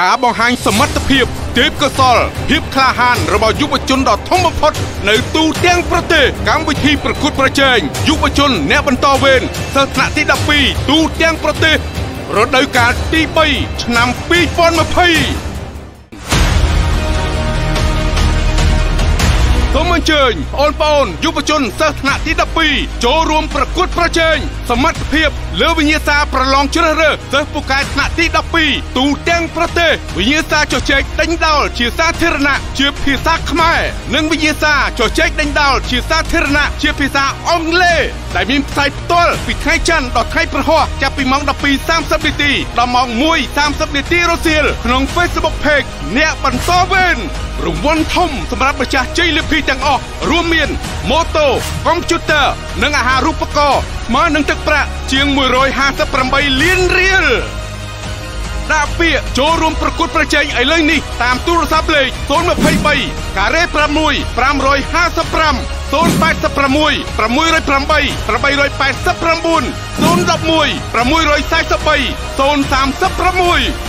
ការបង្ហាញសមត្ថភាពទេពកោសលភាពក្លាហានរបស់យុវជនដ៏ធំបំផុតនៅទូទាំងប្រទេសកម្មវិធីប្រកួតប្រជែងយុវជន អ្នកបន្តវេនសិស្សថ្នាក់ទី12ទូទាំងប្រទេសរដូវកាលទី3ឆ្នាំ2020 សូមអញ្ជើញបងប្អូនយុវជនសិស្សថ្នាក់ទី12ចូលរួមប្រកួតប្រជែងសមត្ថភាពលើវិញ្ញាសាប្រឡងជ្រើសរើសសិស្សពូកែថ្នាក់ទី12ទូទាំងប្រទេសវិញ្ញាសាជជែកដេញដោលជាសាធារណៈជាភាសាខ្មែរនិងវិញ្ញាសាជជែកដេញដោលជាសាធារណៈជាភាសាអង់គ្លេសដែលមានផ្សាយផ្ទាល់ពីថ្ងៃច័ន្ទដល់ថ្ងៃព្រហស្បតិ៍ចាប់ពីម៉ោង12:30នាទីដល់ម៉ោង1:30នាទីរសៀលក្នុង Facebook Page អ្នកបន្តវេនរង្វាន់ធំសម្រាប់ម្ចាស់ជ័យលាភីទាំងអស់រួមមានម៉ូតូកុំព្យូទ័រនិងអាហារូបករណ៍ស្មើនឹងទឹកប្រាក់ជាង158លានរៀលដាក់ពាក្យចូលរួមប្រកួតប្រជែងឥឡូវនេះតាមទូរស័ព្ទលេខ023ការ៉េ6 555 086 608 889 011 643 036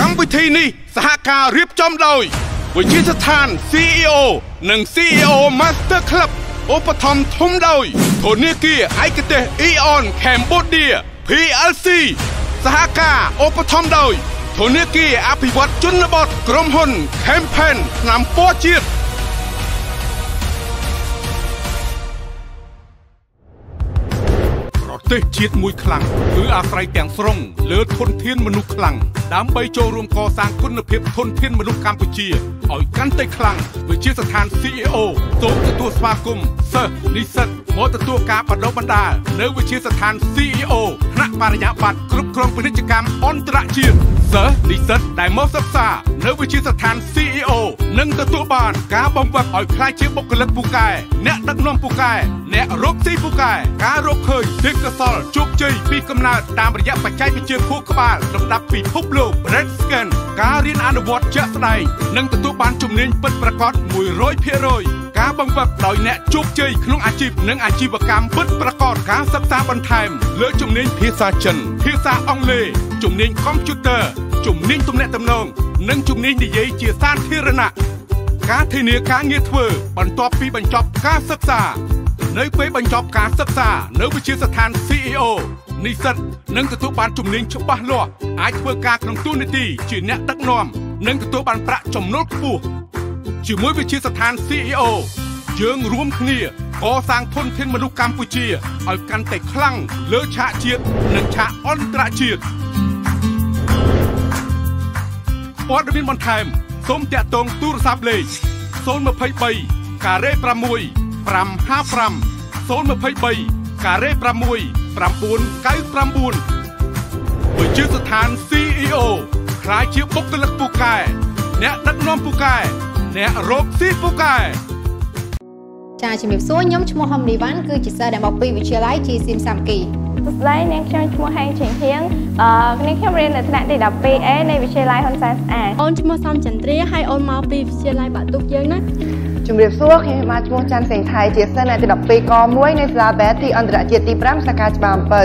កម្មវិធីនេះសហការរៀបចំដោយ វិជាស្ថាន CEO និង CEO Master Club ឧបត្ថម្ភធំដោយធនាគារឯកទេស Eon Cambodia PLC សហការឧបត្ថម្ភដោយធនាគារអភិវឌ្ឍជនបទក្រុមហ៊ុន Campaign ឆ្នាំពណ៌ជាតិទេសជាតិមួយខ្លាំងគឺអាស្រ័យទាំងស្រុងលើធនធានមនុស្សខ្លាំងដើម្បីចូលរួមកសាងគុណភាពធនធានមនុស្សកម្ពុជា ឲ្យកាន់តែខ្លាំងវិជាស្ថាន CEO សូមទទួលស្វាគមន៍សិស្សនិស្សិតមកទទួលការបណ្ដុះបណ្ដាលនៅវិជាស្ថាន CEO ថ្នាក់បរិញ្ញាបត្រគ្រប់គ្រងពាណិជ្ជកម្មអន្តរជាតិ សិស្សនិស្សិតដែលមកសិក្សានៅវិជាស្ថាន CEO នឹងទទួលបានការបំផាត់ឲ្យខ្លាយជាបុគ្គលិកពូកែអ្នកដឹកនាំពូកែអ្នករកស៊ីពូកែការរកឃើញទេពកសលជោគជ័យពីកំណើតតាមរយៈបច្ចេកវិទ្យាខួរក្បាលលំដាប់ពិភពលោក Red Scan ការរៀនអនុវត្តជាក់ស្ដែងនិងទទួលបានជំនាញពិតប្រាកដ100% ការបង្វឹកដោយអ្នកជោគជ័យក្នុងអាជីពនិងអាជីវកម្មពិតប្រាកដការសិក្សាបន្ថែមលើជំនាញភាសាចិន ភាសាអង់គ្លេសជំនាញកុំព្យូទ័រជំនាញទំនាក់ទំនងនិងជំនាញនិយាយជាសាធារណៈការធានាការងារធ្វើ បន្ទាប់ពីបញ្ចប់ការសិក្សានៅពេលបញ្ចប់ការសិក្សានៅវិទ្យាស្ថាន CEO និស្សិតនឹងទទួលបានជំនាញច្បាស់លាស់អាចធ្វើការក្នុងទូនាទីជាអ្នកដឹកនាំនិងទទួលបានប្រាក់ចំណូលខ្ពស់ ជាមួយវិទ្យាស្ថាន CEO យើងរួមគ្នាកសាងធនធានមនុស្សកម្ពុជាឲ្យកាន់តែខ្លាំងលើឆាកជាតិនិងឆាកអន្តរជាតិព័ត៌មានបន្ថែមសូមតាក់ទងទូរស័ព្ទលេខ023ការ៉េ6 555 023ការ៉េ6 999វិជាស្ថាន CEO ខ្លាយជាបុគ្គលិកពូកែអ្នកដឹកនាំពូកែ អ្នករកស៊ីពូកែចាជំរាបសួរខ្ញុំឈ្មោះហំនីវ៉ាន់គឺជាសិស្សដែលមកពីវិទ្យាល័យជីសៀមសាមគីសួស្តីនាងខ្ញុំឈ្មោះហេងឆេងហៀងអឺនាងខ្ញុំរៀននៅថ្នាក់ទី 12A នៃវិទ្យាល័យហ៊ុនសែនស្អាតអូនឈ្មោះសំចន្ទ្រាហើយអូនមកពីវិទ្យាល័យបាក់ទុកយើងណា ជំរាបសួរខ្ញុំហេមាឈ្មោះច័ន្ទសេងថៃជាសិស្សនៅទី12ក1នៃសាលាបែទីអន្តរជាតិទី5សាខាច្បារអំពៅ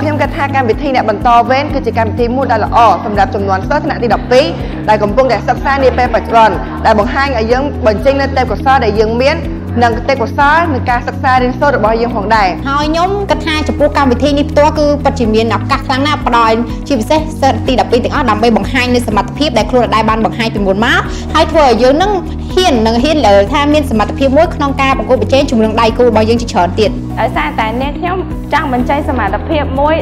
ខ្ញុំគិតថាកម្មវិធីអ្នកបន្តវេនគឺជាកម្មវិធីមួយដែលល្អសម្រាប់ចំនួនសិស្សថ្នាក់ទី12ដែលកំពុងតែសិក្សានាពេលបច្ចុប្បន្នដែលបង្ហាញឲ្យយើងបញ្ចេញនូវទេពកោសល្យដែលយើងមាននិងទេពកោសល្យនិងការសិក្សារៀនសូត្ររបស់យើងផងដែរហើយខ្ញុំគិតថាចំពោះកម្មវិធីនេះផ្ទាល់គឺពិតជាមានឱកាសខ្លាំងណាស់ផ្ដល់ជាពិសេសសិស្សទី12ទាំងអស់ដើម្បីបង្ហាញនូវសមត្ថភាពដែលខ្លួនដែលបានបង្ហាញពីមុនមកហើយធ្វើឲ្យយើងនឹង ហ៊ាននិងហ៊ានលើថាមានសមត្ថភាពមួយក្នុងការប្រកួតប្រជែងជាមួយនឹងដៃគូរបស់យើងជាច្រើនទៀតដោយសារតែអ្នកខ្ញុំចង់បញ្ចេញសមត្ថភាពមួយ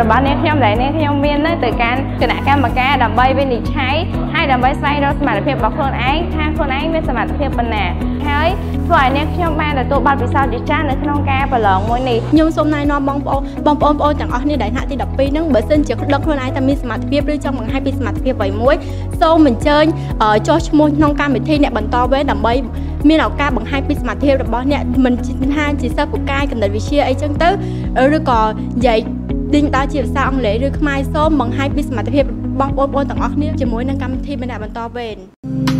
របស់អ្នកខ្ញុំដែលអ្នកខ្ញុំមាននៅទៅកាន់គណៈកម្មការដើម្បីវិនិច្ឆ័យហើយដើម្បីស្វែងរកសមត្ថភាពរបស់ខ្លួនឯងថាខ្លួនឯងមានសមត្ថភាពប៉ុណ្ណាហើយធ្វើឲ្យអ្នកខ្ញុំបានទទួលបទពិសោធន៍ជាច្រើននៅក្នុងការប្រឡងមួយនេះខ្ញុំសូមណែនាំបងប្អូនបងប្អូនបងទាំងអស់គ្នាដែលថ្នាក់ទី12ហ្នឹងបើសិនជាដឹកខ្លួនឯងតែមានសមត្ថភាពឬចង់បង្ហាញពីសមត្ថភាពអ្វីមួយសូមអញ្ជើញចុះឈ្មោះក្នុងកម្មវិធីអ្នកបន្តវេនដើម្បីមានឱកាសបង្ហាញពីសមត្ថភាពរបស់អ្នកមិនថាជាសិស្សពូកែគណិតវិទ្យាអីចឹងទៅឬក៏និយាយដេញដល់ជាភាសាអង់គ្លេសឬខ្មែរសូមបង្ហាញពីសមត្ថភាពរបស់បងប្អូនទាំងអស់គ្នាជាមួយនឹងកម្មវិធីម្នាក់បន្តវេន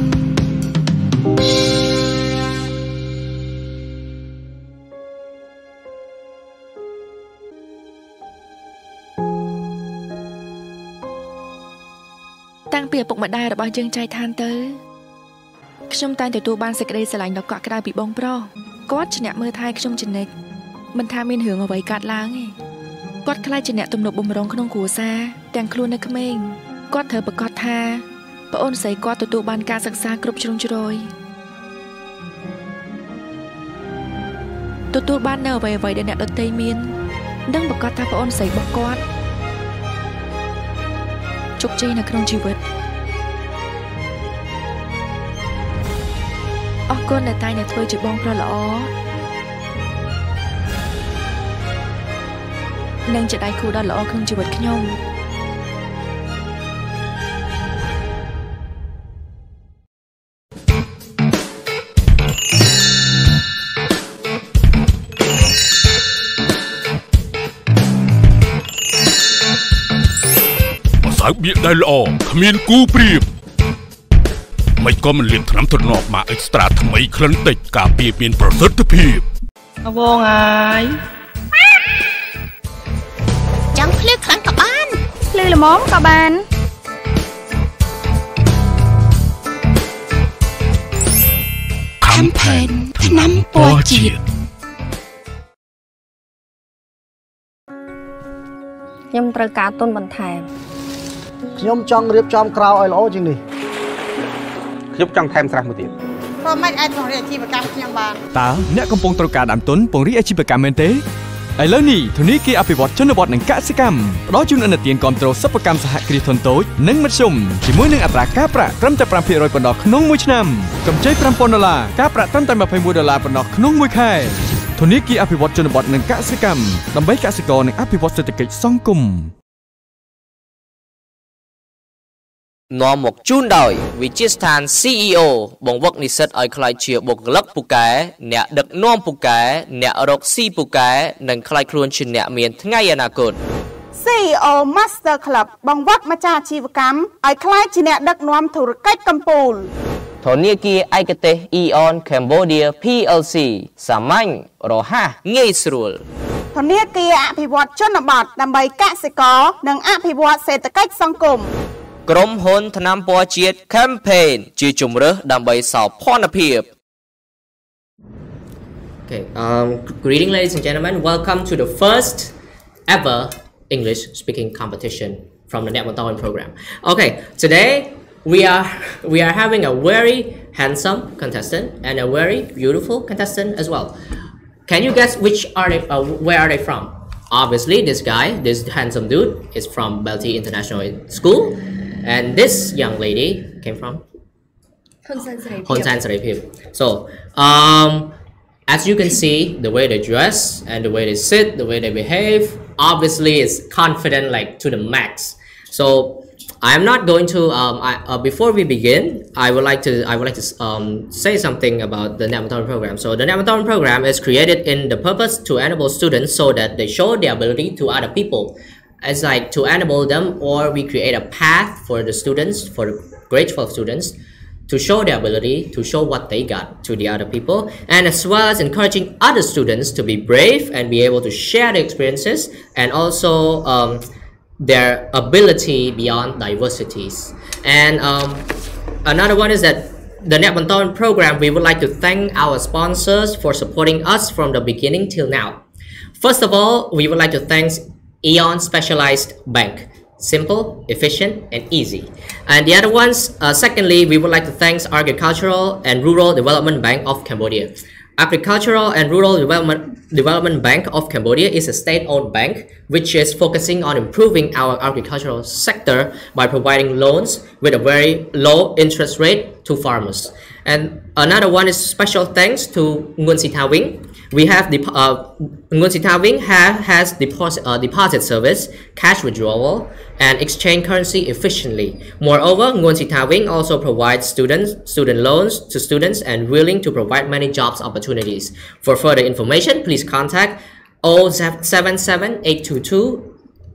ពីឪពុកម្ដាយរបស់យើងចែកឋានទៅខ្ញុំតែងទទួលបានសេចក្តីស្រឡាញ់ដ៏កក់ក្ដៅពីបងប្រុសគាត់ជាអ្នកមើលថែខ្ញុំជានិច្ចមិនថាមានរឿងអ្វីកើតឡើងទេគាត់ខ្លាចជាអ្នកទំនុកបំរុងក្នុងគ្រួសារទាំងខ្លួននៅក្មេងគាត់ត្រូវប្រកាសថាប្អូនស្រីគាត់ទទួលបានការសិក្សាគ្រប់ជ្រុងជ្រោយទទួលបាននៅអ្វីអ្វីដែលអ្នកដទៃមាននិងប្រកាសថាប្អូនស្រីរបស់គាត់ ជោគជ័យនៅក្នុងជីវិតអរគុណដែលតែងតែធ្វើជាបងប្រុសល្អនិងជាដៃគូដ៏ល្អក្នុងជីវិតខ្ញុំ ម្សៅបៀកដែលល្អគ្មានគូប្រៀបមិនក៏មិនលៀនថ្នាំទ្រនាប់មកអេកស្ត្រាថ្មីក្លិនតិចការពារមានប្រសិទ្ធភាពអវងហើយចង់ភ្លឺខ្លាំងក៏បានភ្លឺល្មមក៏បានខំផែនថ្នាំពណ៌ជាតិខ្ញុំត្រូវការទុនបន្ថែម ខ្ញុំចង់រៀបចំក្រៅឲ្យល្អជាងនេះខ្ញុំចង់ថែមស្រះមួយទៀតព្រោះមិនអាចពង្រីកអាជីវកម្មខ្ញុំបានតើអ្នកកំពុងត្រូវការដើមទុនពង្រីកអាជីវកម្មមែនទេឥឡូវនេះធនីគារអភិវឌ្ឍជនបទនិងកសិកម្មផ្ដល់ជូនអនុទានគ្រប់គ្រងសិប្បកម្មសហគ្រាសធុនតូចនិងមធ្យមជាមួយនឹងអត្រាការប្រាក់ត្រឹមតែ5%ប៉ុណ្ណោះក្នុងមួយឆ្នាំកម្ចី5000ដុល្លារការប្រាក់ត្រឹមតែ21ដុល្លារប៉ុណ្ណោះក្នុងមួយខែធនីគារអភិវឌ្ឍជនបទនិងកសិកម្មដើម្បីកសិករនិងអភិវឌ្ឍសេដ្ឋកិច្ចសង្គម នាំមកជូនដោយវិជាស្ថាន CEO បង្វឹកនិស្សិតឲ្យក្លាយជាបុគ្គលិកពូកែអ្នកដឹកនាំពូកែអ្នករកស៊ីពូកែនិងក្លាយខ្លួនជាអ្នកមានថ្ងៃអនាគត CEO Master Club បង្វឹកម្ចាស់អាជីវកម្មឲ្យក្លាយជាអ្នកដឹកនាំធុរកិច្ចកម្ពុជាធនាគារឯកទេស Eon Cambodia PLC សាមញ្ញរហ័សងាយស្រួលធនាគារអភិវឌ្ឍជនបទដើម្បីកសិករនិងអភិវឌ្ឍសេដ្ឋកិច្ចសង្គម ក្រុមហ៊ុនថ្នាំពណ៌ជាតិ Campaign ជាជំរើសដើម្បីសោភ័ណភាព Okay, um, greeting ladies and gentlemen. Welcome to the first ever English speaking competition from the Network Mentoring program. Okay, today we are we are having a very handsome contestant and a very beautiful contestant as well. Can you guess which are they, uh, where are they from? obviously this guy this handsome dude is from BELTEI International School and this young lady came from Hun Sen Saripip. So, um, as you can see, the way they dress and the way they sit, the way they behave, obviously is confident like to the max. So I'm not going to. Um, I, uh, before we begin, I would like to. I would like to um, say something about the Neak Bontorvein program. So the Neak Bontorvein program is created in the purpose to enable students so that they show their ability to other people. It's like to enable them, or we create a path for the students, for grade 12 students, to show their ability, to show what they got to the other people, and as well as encouraging other students to be brave and be able to share their experiences and also um, their ability beyond diversities. And um, another one is that the Neak Bontorvein program, we would like to thank our sponsors for supporting us from the beginning till now. First of all, we would like to thank Eon Specialized Bank simple, efficient, and easy. And the other ones, uh, secondly, we would like to thank Agricultural and Rural Development Bank of Cambodia. Agricultural and Rural Development, Development Bank of Cambodia is a state-owned bank which is focusing on improving our agricultural sector by providing loans with a very low interest rate to farmers. And another one is special thanks to Nguyen Sita Wing. We have the uh, Nguyen Si Wing ha- has deposit, uh, deposit service, cash withdrawal, and exchange currency efficiently. Moreover, Nguyen Sita Wing also provides students student loans to students and willing to provide many jobs opportunities. For further information, please contact 077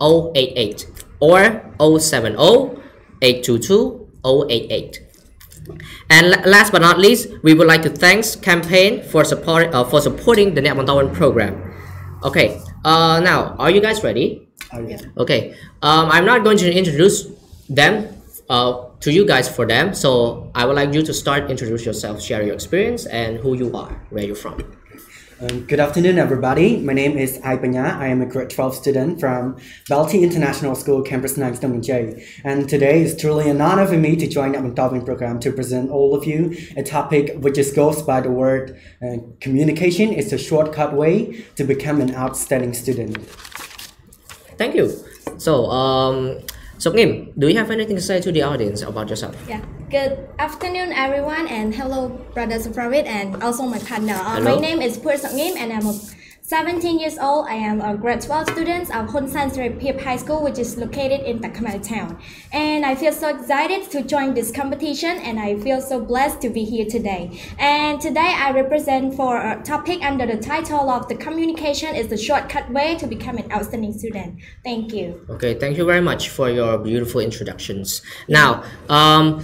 088 or 070 822 088. And last but not least, we would like to thanks campaign for support uh, for supporting the Neak Bontorvein program. Okay, uh, now are you guys ready? Okay, um, I'm not going to introduce them uh, to you guys for them. So I would like you to start introduce yourself, share your experience and who you are, where you're from. Um, good afternoon, everybody. My name is Eay Panha. I am a grade 12 student from BELTEI International School, Campus 9, Stung Meanchey. And today is truly an honor for me to join the Mentaving program to present all of you a topic which is goes by the word uh, communication is a shortcut way to become an outstanding student. Thank you. So, um, so Ngim, do you have anything to say to the audience about yourself? Yeah. Good afternoon, everyone, and hello, brothers Pravit, and also my partner. Uh, my name is Pur Ngim, and I'm a 17 years old. I am a grade 12 student of Hun Sen High School, which is located in Takhmao town. And I feel so excited to join this competition, and I feel so blessed to be here today. And today I represent for a topic under the title of the communication is the shortcut way to become an outstanding student. Thank you. Okay, thank you very much for your beautiful introductions. Now, um,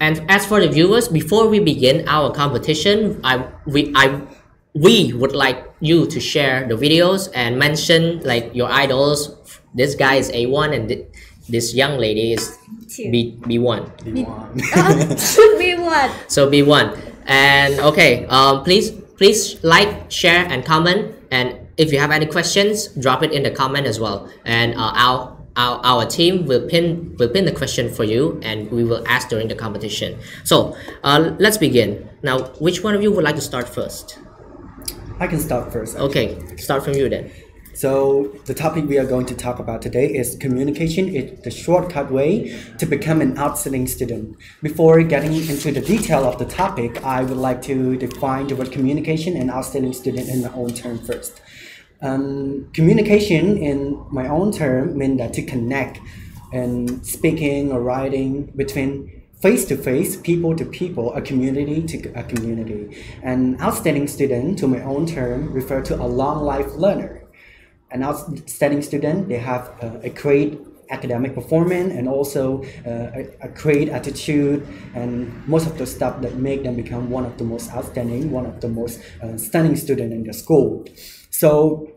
and as for the viewers, before we begin our competition, I we I we would like you to share the videos and mention like your idols. This guy is A one, and thi- this young lady is B B one. be one. So B one, and okay, um, please please like, share, and comment. And if you have any questions, drop it in the comment as well. And uh, our our, our team will pin will pin the question for you, and we will ask during the competition. So uh, let's begin. Now, which one of you would like to start first? I can start first. Okay, start from you then. So the topic we are going to talk about today is communication is the shortcut way to become an outstanding student. Before getting into the detail of the topic, I would like to define the word communication and outstanding student in my own term first. Um, communication in my own term means that to connect and speaking or writing between face to face, people to people, a community to a community. An outstanding student, to my own term, refer to a long life learner. An outstanding student, they have uh, a great academic performance and also uh, a, a great attitude and most of the stuff that make them become one of the most outstanding, one of the most uh, stunning student in the school. So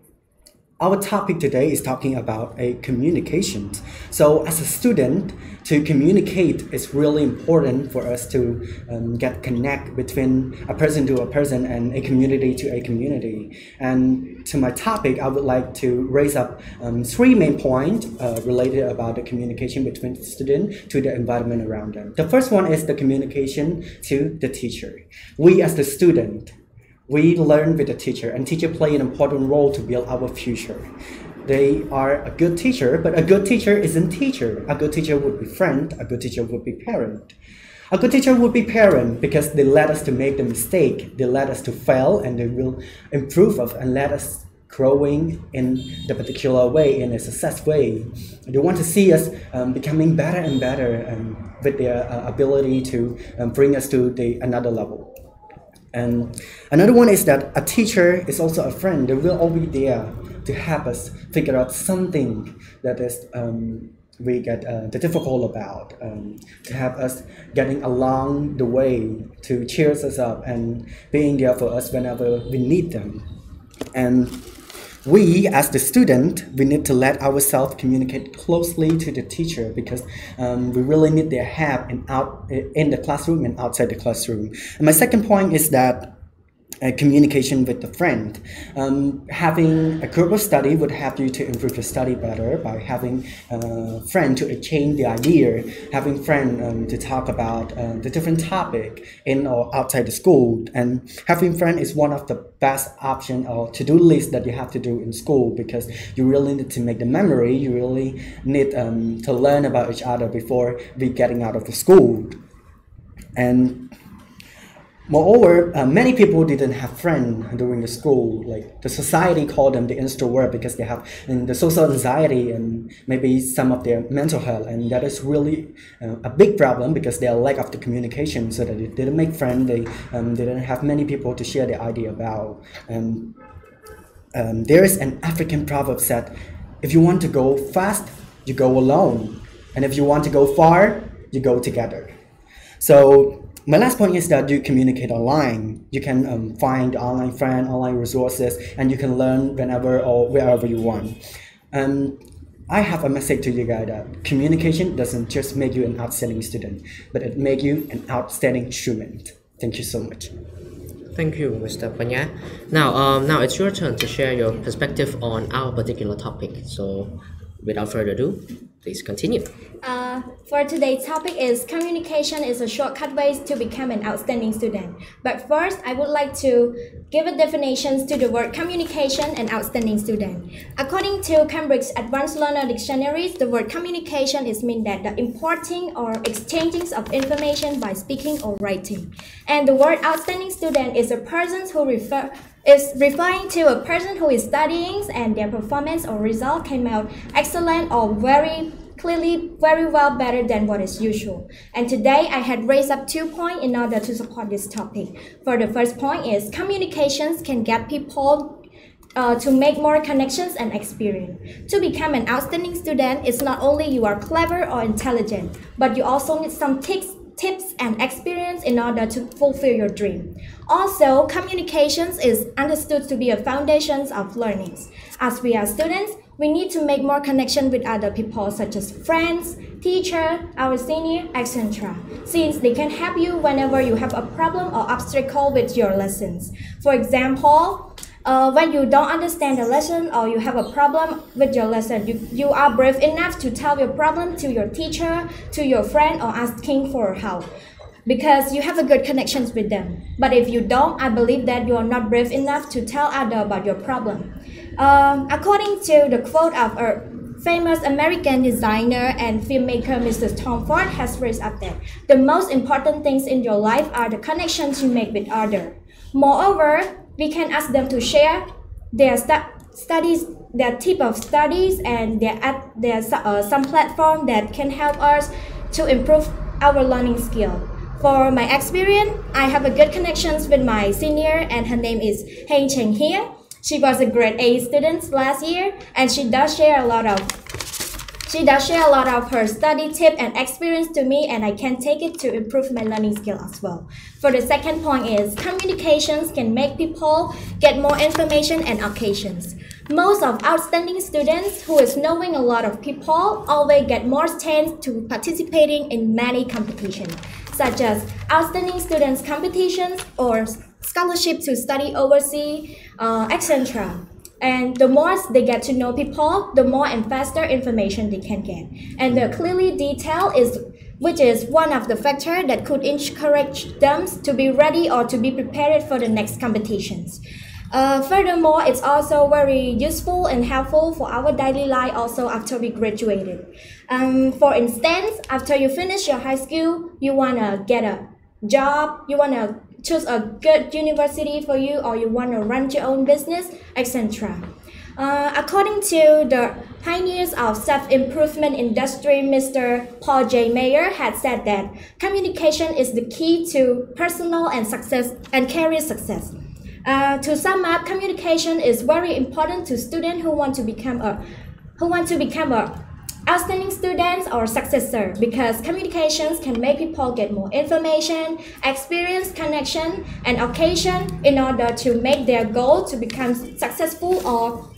our topic today is talking about a communication. So as a student, to communicate is really important for us to um, get connect between a person to a person and a community to a community. And to my topic, I would like to raise up um, three main points uh, related about the communication between the student to the environment around them. The first one is the communication to the teacher. We as the student, we learn with the teacher and teacher play an important role to build our future. They are a good teacher but a good teacher isn't teacher. A good teacher would be friend a good teacher would be parent. A good teacher would be parent because they let us to make the mistake they let us to fail and they will improve us and let us growing in the particular way in a success way. They want to see us um, becoming better and better um, with their uh, ability to um, bring us to the another level and another one is that a teacher is also a friend. They will always be there to help us figure out something that is um, we get uh, difficult about, um, to help us getting along the way, to cheer us up and being there for us whenever we need them. And we as the student we need to let ourselves communicate closely to the teacher because um, we really need their help in out in the classroom and outside the classroom. And my second point is that uh, communication with the friend. Um, having a group of study would help you to improve your study better by having a friend to exchange the idea, having friend um, to talk about uh, the different topic in or outside the school. And having friend is one of the best option or to-do list that you have to do in school because you really need to make the memory. You really need um, to learn about each other before we getting out of the school. And Moreover, uh, many people didn't have friends during the school. Like the society called them the introvert because they have and the social anxiety and maybe some of their mental health, and that is really uh, a big problem because they are lack of the communication, so that they didn't make friends. They um, didn't have many people to share their idea about. And um, there is an African proverb said, "If you want to go fast, you go alone, and if you want to go far, you go together." So my last point is that you communicate online. You can um, find online friend, online resources, and you can learn whenever or wherever you want. Um, I have a message to you guys that communication doesn't just make you an outstanding student, but it make you an outstanding student. Thank you so much. Thank you, Mr. Panha. Now, um, now it's your turn to share your perspective on our particular topic. So, without further ado, please continue. Uh, for today's topic is communication is a shortcut ways to become an outstanding student. But first, I would like to give a definition to the word communication and outstanding student. According to Cambridge Advanced Learner Dictionaries, the word communication is mean that the importing or exchanging of information by speaking or writing. And the word outstanding student is a person who refer is referring to a person who is studying and their performance or result came out excellent or very clearly very well better than what is usual. And today I had raised up two points in order to support this topic. For the first point is communications can get people uh, to make more connections and experience. To become an outstanding student, it's not only you are clever or intelligent, but you also need some tips tips and experience in order to fulfill your dream. Also, communications is understood to be a foundation of learnings. As we are students, we need to make more connection with other people such as friends, teacher, our senior, etc. Since they can help you whenever you have a problem or obstacle with your lessons. For example, uh, when you don't understand the lesson or you have a problem with your lesson, you, you are brave enough to tell your problem to your teacher, to your friend, or asking for help because you have a good connections with them. But if you don't, I believe that you are not brave enough to tell other about your problem. Um, according to the quote of a famous American designer and filmmaker Mr. Tom Ford has raised up that the most important things in your life are the connections you make with others. Moreover, we can ask them to share their stu- studies their tip of studies and their at their uh, some platform that can help us to improve our learning skill for my experience i have a good connections with my senior and her name is Heng Cheng Hie. she was a grade A student last year and she does share a lot of she does share a lot of her study tip and experience to me and I can take it to improve my learning skill as well. For the second point is communications can make people get more information and occasions. Most of outstanding students who is knowing a lot of people always get more chance to participating in many competitions, such as outstanding students competitions or scholarship to study overseas, uh, etc. And the more they get to know people, the more and faster information they can get. And the clearly detail is which is one of the factors that could encourage them to be ready or to be prepared for the next competitions. Uh, furthermore, it's also very useful and helpful for our daily life also after we graduated. Um, for instance, after you finish your high school, you want to get a job, you want to choose a good university for you or you want to run your own business, etc. Uh, according to the pioneers of self-improvement industry, Mr. Paul J. Meyer had said that communication is the key to personal and success and career success. Uh, to sum up, communication is very important to students who want to become a who want to become a outstanding students or successor because communications can make people get more information, experience, connection, and occasion in order to make their goal to become successful or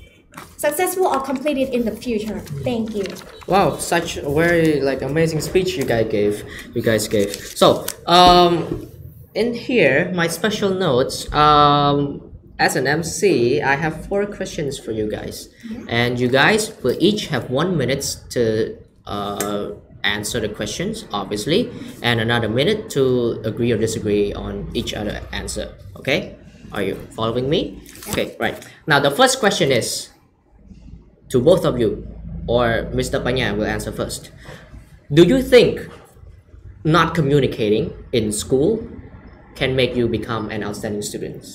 successful or completed in the future. Thank you. Wow, such a very like amazing speech you guys gave. You guys gave. So, um, in here, my special notes. Um, as an MC, I have four questions for you guys, and you guys will each have one minute to uh, answer the questions, obviously, and another minute to agree or disagree on each other answer. Okay, are you following me? Okay, right. Now the first question is to both of you, or Mr. Panha will answer first. Do you think not communicating in school can make you become an outstanding student?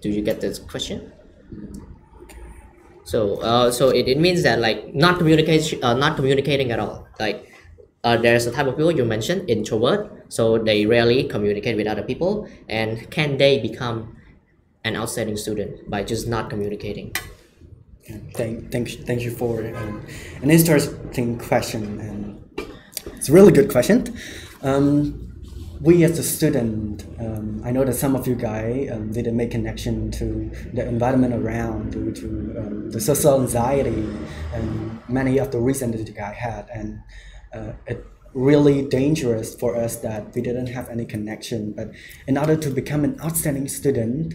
Do you get this question? So, uh, so it, it means that like not communication, uh, not communicating at all. Like, uh, there's a type of people you mentioned, introvert. So they rarely communicate with other people, and can they become an outstanding student by just not communicating? Thank, thank, thank you for um, an interesting question, and it's a really good question. Um, we as a student, um, I know that some of you guys um, didn't make connection to the environment around due to um, the social anxiety and many of the reasons that you guys had, and uh, it really dangerous for us that we didn't have any connection. But in order to become an outstanding student,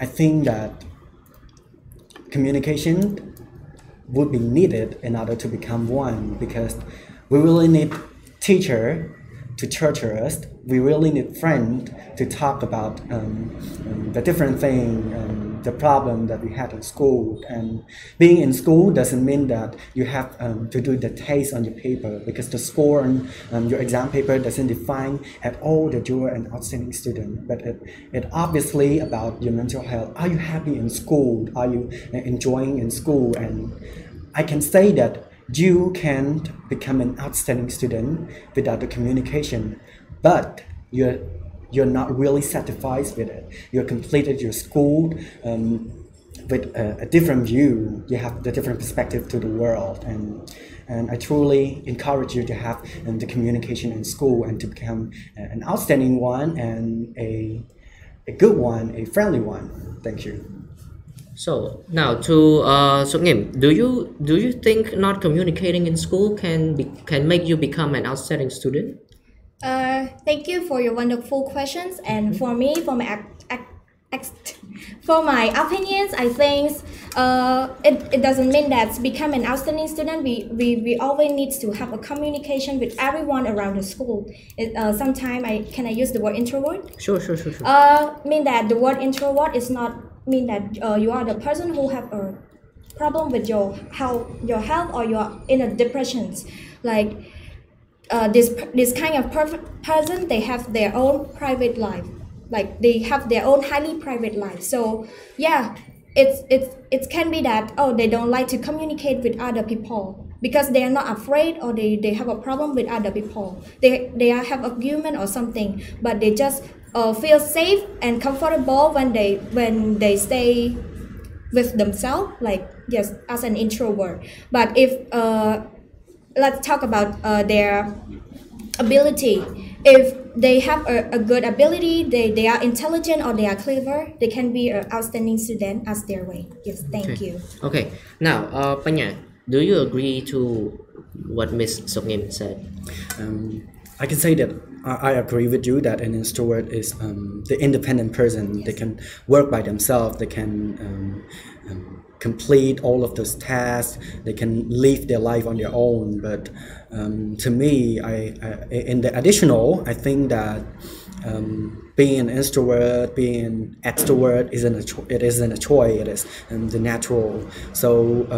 I think that communication would be needed in order to become one because we really need teacher to torture us. We really need friends to talk about um, um, the different thing, um, the problem that we had in school. And being in school doesn't mean that you have um, to do the test on your paper because the score on um, your exam paper doesn't define at all that you are an outstanding student. But it, it obviously about your mental health. Are you happy in school? Are you uh, enjoying in school? And I can say that you can't become an outstanding student without the communication, but you're you're not really satisfied with it. You completed your school um, with a, a, different view. You have the different perspective to the world, and and I truly encourage you to have um, the communication in school and to become an outstanding one and a a good one, a friendly one. Thank you. So now to uh, Sokngim, do you do you think not communicating in school can be, can make you become an outstanding student? Uh, thank you for your wonderful questions. And for me, for my act, act, act, for my opinions, I think uh, it, it doesn't mean that become an outstanding student. We, we, we always need to have a communication with everyone around the school. It, uh, Sometimes I can I use the word introvert? Sure, sure, sure, sure. Uh, mean that the word introvert is not mean that uh, you are the person who have a problem with your health your health or you're in a depression like uh, this this kind of person they have their own private life. Like they have their own highly private life. So yeah it's it's it can be that oh they don't like to communicate with other people because they are not afraid or they, they have a problem with other people. They they have argument or something but they just uh, feel safe and comfortable when they when they stay with themselves like yes as an introvert. But if uh, let's talk about uh, their ability. If they have a, a good ability they, they are intelligent or they are clever they can be an outstanding student as their way. Yes thank okay. you. Okay. Now uh, Panha, do you agree to what Miss Sokngim said? Um, I can say that I agree with you that an introvert is um, the independent person. Yes. They can work by themselves. They can um, um, complete all of those tasks. They can live their life on their own. But um, to me, I, I, in the additional, I think that um, being an introvert, being an extrovert isn't a it isn't a choice. It is um, the natural. So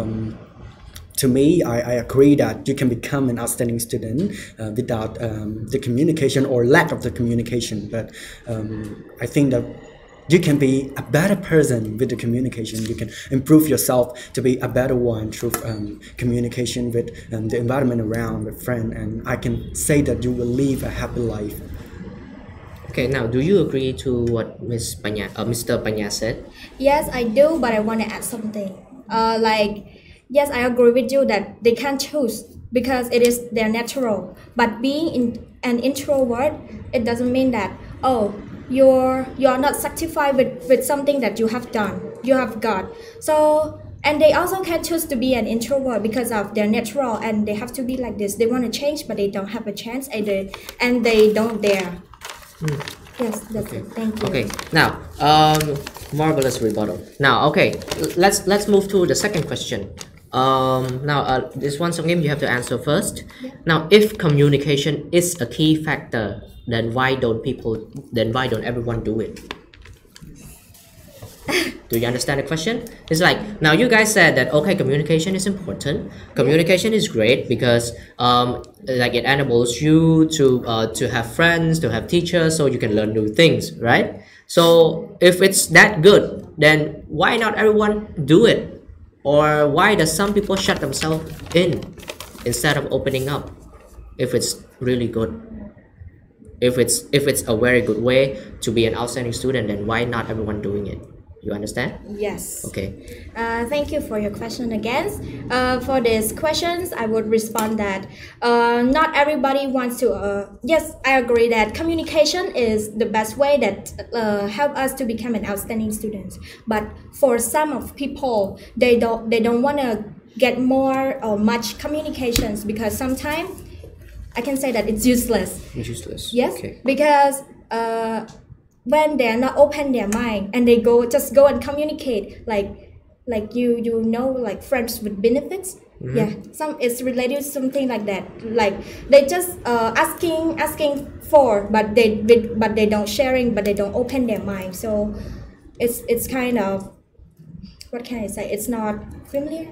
to me, I, I agree that you can become an outstanding student uh, without um, the communication or lack of the communication. But um, I think that you can be a better person with the communication. You can improve yourself to be a better one through um, communication with um, the environment around, with friends. And I can say that you will live a happy life. Okay, now do you agree to what Ms. Panha, uh, Mr. Panha said? Yes, I do, but I want to add something. Uh, like yes, I agree with you that they can't choose because it is their natural. But being in, an introvert, it doesn't mean that oh you're you're not satisfied with, with something that you have done, you have got. So and they also can choose to be an introvert because of their natural and they have to be like this. They want to change but they don't have a chance and they, and they don't dare. Mm. Yes, that's okay. it. Thank you. Okay, now um marvelous rebuttal. Now okay, let's let's move to the second question um now uh, this one Sokngim you have to answer first. Yeah. now if communication is a key factor then why don't people then why don't everyone do it? Do you understand the question? It's like now you guys said that okay communication is important. Communication is great because um like it enables you to uh, to have friends to have teachers so you can learn new things right? So if it's that good then why not everyone do it or why does some people shut themselves in instead of opening up if it's really good? If it's if it's a very good way to be an outstanding student then why not everyone doing it You understand? Yes. Okay. Uh, thank you for your question again. Uh, for these questions, I would respond that uh, not everybody wants to. Uh, yes, I agree that communication is the best way that uh, help us to become an outstanding student. But for some of people, they don't they don't want to get more or much communications because sometimes I can say that it's useless. It's useless. Yes, Okay. because uh, when they're not open their mind and they go just go and communicate like like you you know like friends with benefits. Mhm. Yeah, some it's related to something like that. Like they just uh, asking asking for, but they they- but they don't sharing, but they don't open their mind. So it's it's kind of what can I say? It's not familiar.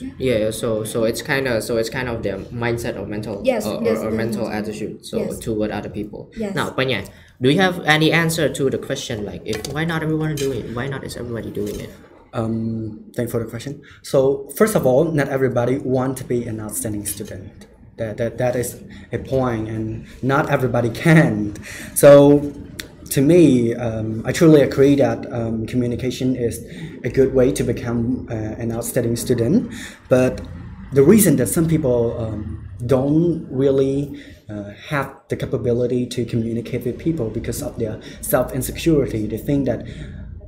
Yeah, yeah, so so it's kind of so it's kind of their mindset or mental Yes, or, yes, or, or mental yes. attitude so Yes. toward other people. Yes. Now, Panha, do you have any answer to the question like if why not everyone doing it? Why not is everybody doing it? Um, thank you for the question. So first of all, not everybody want to be an outstanding student. That, that, that is a point, and not everybody can. So to me, um, I truly agree that um, communication is a good way to become uh, an outstanding student. But the reason that some people um, don't really uh, have the capability to communicate with people because of their self insecurity, they think that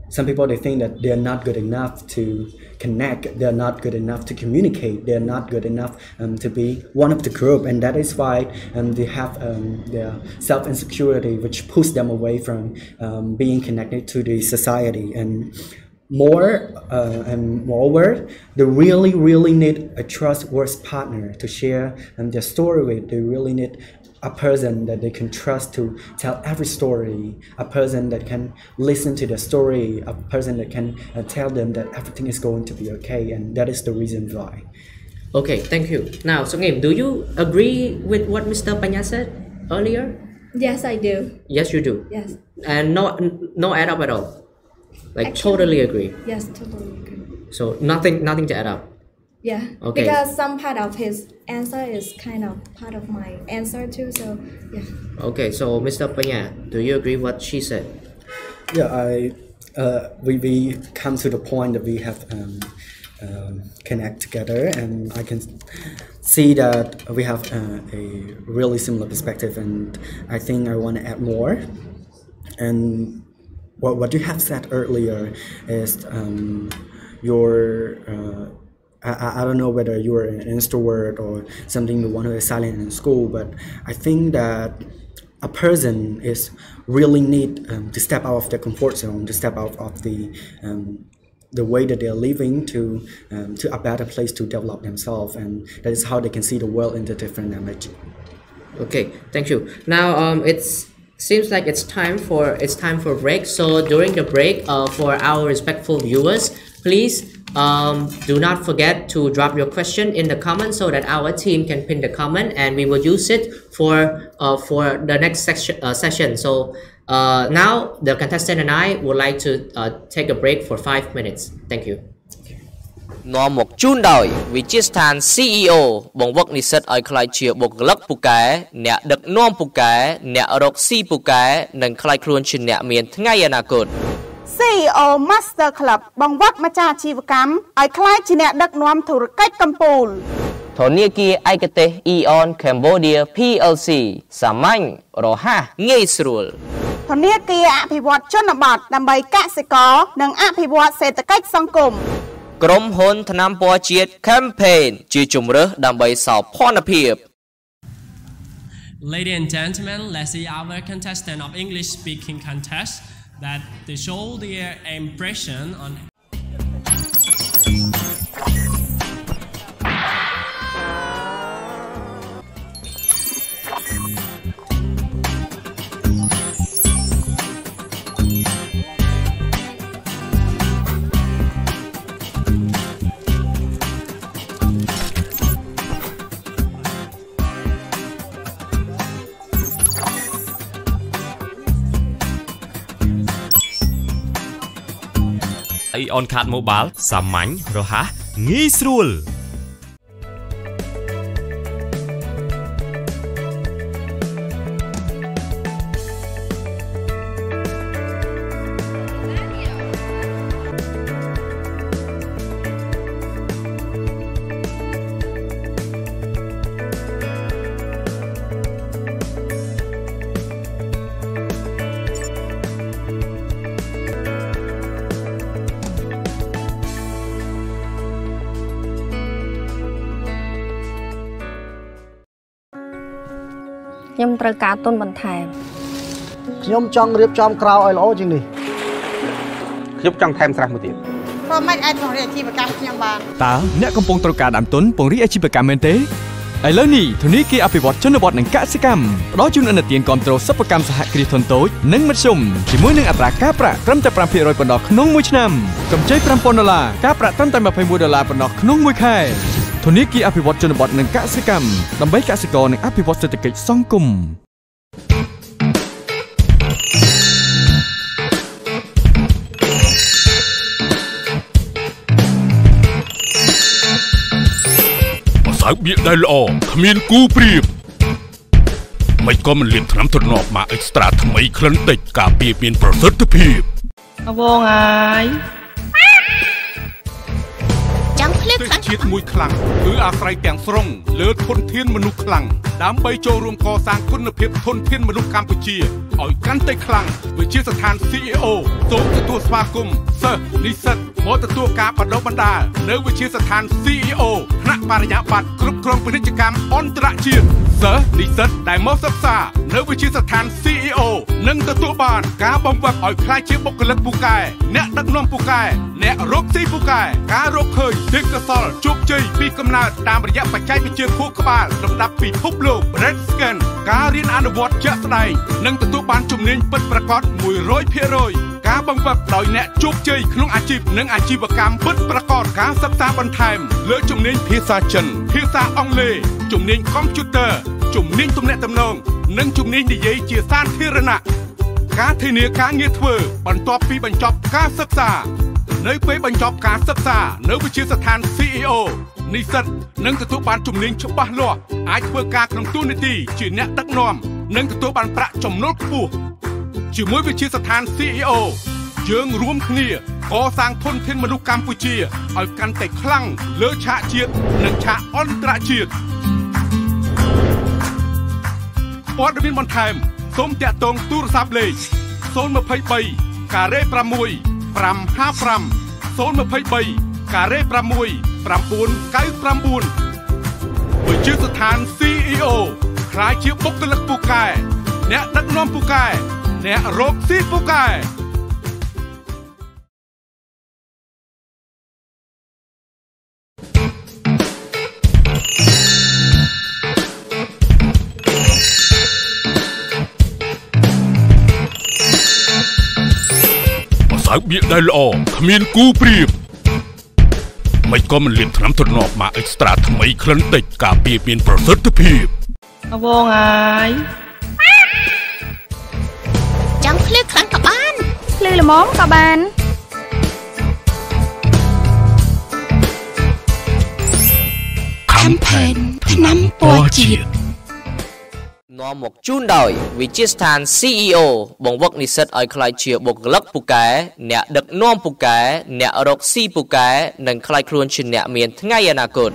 some people they think that they're not good enough to connect they're not good enough to communicate they're not good enough um, to be one of the group. And that is why um, they have um, their self insecurity which push them away from um, being connected to the society. And more uh, and moreover they really really need a trustworthy partner to share um, their story with. They really need a person that they can trust to tell every story, a person that can listen to the story, a person that can uh, tell them that everything is going to be okay, and that is the reason why. Okay, thank you. Now, Sokngim, do you agree with what Mr. Panha said earlier? Yes, I do. Yes, you do. Yes. And no no add up at all. Like Actually- totally agree. Yes, totally agree. So nothing nothing to add up. Yeah. Okay. Because some part of his answer is kind of part of my answer too. So yeah. Okay, so Mr. Panha, do you agree what she said? Yeah, I uh, we we come to the point that we have um, um, connect together, and I can see that we have uh, a really similar perspective, and I think I want to add more. And what what you have said earlier is um, your. Uh, I, I- don't know whether you're an introvert or something the one who is silent in school, but I think that a person is really need um, to step out of their comfort zone, to step out of the um, the way that they're living to um, to a better place to develop themselves, and that is how they can see the world in a different image. Okay, thank you. Now um it's seems like it's time for it's time for break. So during the break, uh, for our respectful viewers, please um, do not forget to drop your question in the comments so that our team can pin the comment and we will use it for uh, for the next section uh, session. So uh, now the contestant and I would like to uh, take a break for five minutes. Thank you. នាំមកជូនដោយវិជាស្ថាន CEO បង្វឹកនិស្សិតឲ្យក្លាយជាបុគ្គលិកពូកែ អ្នកដឹកនាំពូកែ អ្នករកស៊ីពូកែ និងក្លាយខ្លួនជាអ្នកមានថ្ងៃអនាគត CEO Master Club បង្វឹកម្ចាស់អាជីវកម្មឲ្យក្លាយជាអ្នកដឹកនាំធុរកិច្ចកម្ពុជាធនាគារឯកទេស Eon Cambodia PLC សាមញ្ញរហ័សងាយស្រួលធនាគារអភិវឌ្ឍជនបទដើម្បីកសិករនិងអភិវឌ្ឍសេដ្ឋកិច្ចសង្គមក្រុមហ៊ុនថ្នាំពណ៌ជាតិ Campaign ជាជំរើសដើម្បីសោភ័ណភាព Ladies and gentlemen, let's see our contestant of English speaking contest that they show their uh, impression on Ion Card Mobile សាមញ្ញរហ័សងាយស្រួល ខ្ញុំត្រូវការទុនបន្ថែមខ្ញុំចង់រៀបចំក្រៅឲ្យល្អជាងនេះខ្ញុំចង់ថែមស្រះមួយទៀតព្រោះមិនអាចពង្រីកអាជីវកម្មខ្ញុំបានតើអ្នកកំពុងត្រូវការដើមទុនពង្រីកអាជីវកម្មមែនទេឥឡូវនេះធនីគារអភិវឌ្ឍជនបទនិងកសិកម្មផ្ដល់ជូនអនុទានគាំទ្រសិប្បកម្មសហគ្រាសធុនតូចនិងមធ្យមជាមួយនឹងអត្រាការប្រាក់ត្រឹមតែ5%ប៉ុណ្ណោះក្នុងមួយឆ្នាំកម្ចី5000ដុល្លារការប្រាក់ត្រឹមតែ21ដុល្លារប៉ុណ្ណោះក្នុងមួយខែ ធនីគារអភិវឌ្ឍជនបទនិងកសិកម្មដើម្បីកសិករនិងអភិវឌ្ឍសេដ្ឋកិច្ចសង្គមម្សៅបៀកដែលល្អគ្មានគូប្រៀបមិនក៏មិនលៀនថ្នាំទ្រនាប់មកអេកស្ត្រាថ្មីក្លិនតិចការពារមានប្រសិទ្ធភាពអវងអាយ ជាតិមួយខ្លាំងគឺអាស្រ័យទាំងស្រុងលើធនធានមនុស្សខ្លាំងដើម្បីចូលរួមកសាងគុណភាពធនធានមនុស្សកម្ពុជាឲ្យកាន់តែខ្លាំងវិជាស្ថាន CEO សូមទទួលស្វាគមន៍សិស្សនិស្សិតមកទទួលការបណ្ដុះបណ្ដាលនៅវិជាស្ថាន CEO ថ្នាក់បរិញ្ញាបត្រគ្រប់គ្រងពាណិជ្ជកម្មអន្តរជាតិសិស្សនិស្សិតដែលមកសិក្សានៅវិជាស្ថាន CEO នឹងទទួលបានការបំផាត់ឲ្យខ្លាយជាបុគ្គលិកពូកែអ្នកដឹកនាំពូកែអ្នករកស៊ីពូកែការរកឃើញទេពកោសលជោគជ័យពីកំណើតតាមរយៈបច្ចេកវិទ្យាខួរក្បាលលំដាប់ពិភពលោក Red Scan ការរៀនអនុវត្តជាក់ស្ដែងនិងទទួលបានជំនាញពិតប្រាកដ100%ការបង្វឹកដោយអ្នកជោគជ័យក្នុងអាជីពនិងអាជីវកម្មពិតប្រាកដការសិក្សាបន្ថែម លើជំនាញភាសាចិន ភាសាអង់គ្លេសជំនាញកុំព្យូទ័រជំនាញទំនាក់ទំនងនិងជំនាញនិយាយជាសាធារណៈការធានាការងារធ្វើ បន្ទាប់ពីបញ្ចប់ការសិក្សា នៅពេលបញ្ចប់ការសិក្សា នៅវិទ្យាស្ថាន CEO និស្សិតនឹងទទួលបានជំនាញច្បាស់លាស់អាចធ្វើការក្នុងទូនាទីជាអ្នកដឹកនាំ និងទទួលបានប្រាក់ចំណូលខ្ពស់ជាមួយវិទ្យាស្ថាន CEO យើងរួមគ្នាកសាងធនធានមនុស្សកម្ពុជាឲ្យកាន់តែខ្លាំងលើឆាកជាតិនិងឆាកអន្តរជាតិព័ត៌មានបន្ថែមសូមតាក់ទងទូរស័ព្ទលេខ023ការ៉េ6 555 023ការ៉េ6 999វិជាស្ថាន CEO ខ្លាយជាបុគ្គលិកពូកែអ្នកដឹកនាំពូកែអ្នករកស៊ីពូកែម្សៅបៀកដែលល្អគ្មានគូប្រៀបមិនក៏មិនលៀនថ្នាំទ្រនាប់មកអេកស្ត្រាថ្មីក្លិនតិចការពារមានប្រសិទ្ធភាព អវងអាយចង់ភ្លឺខ្លាំងក៏បានភ្លឺល្មមក៏បាន Campaign ថ្នាំពណ៌ជាតិនាំមកជូនដោយវិជាស្ថាន CEO បង្វឹកនិស្សិតឲ្យក្លាយជាបុគ្គលិកពូកែអ្នកដឹកនាំពូកែអ្នករកស៊ីពូកែនិងក្លាយខ្លួនជាអ្នកមានថ្ងៃអនាគត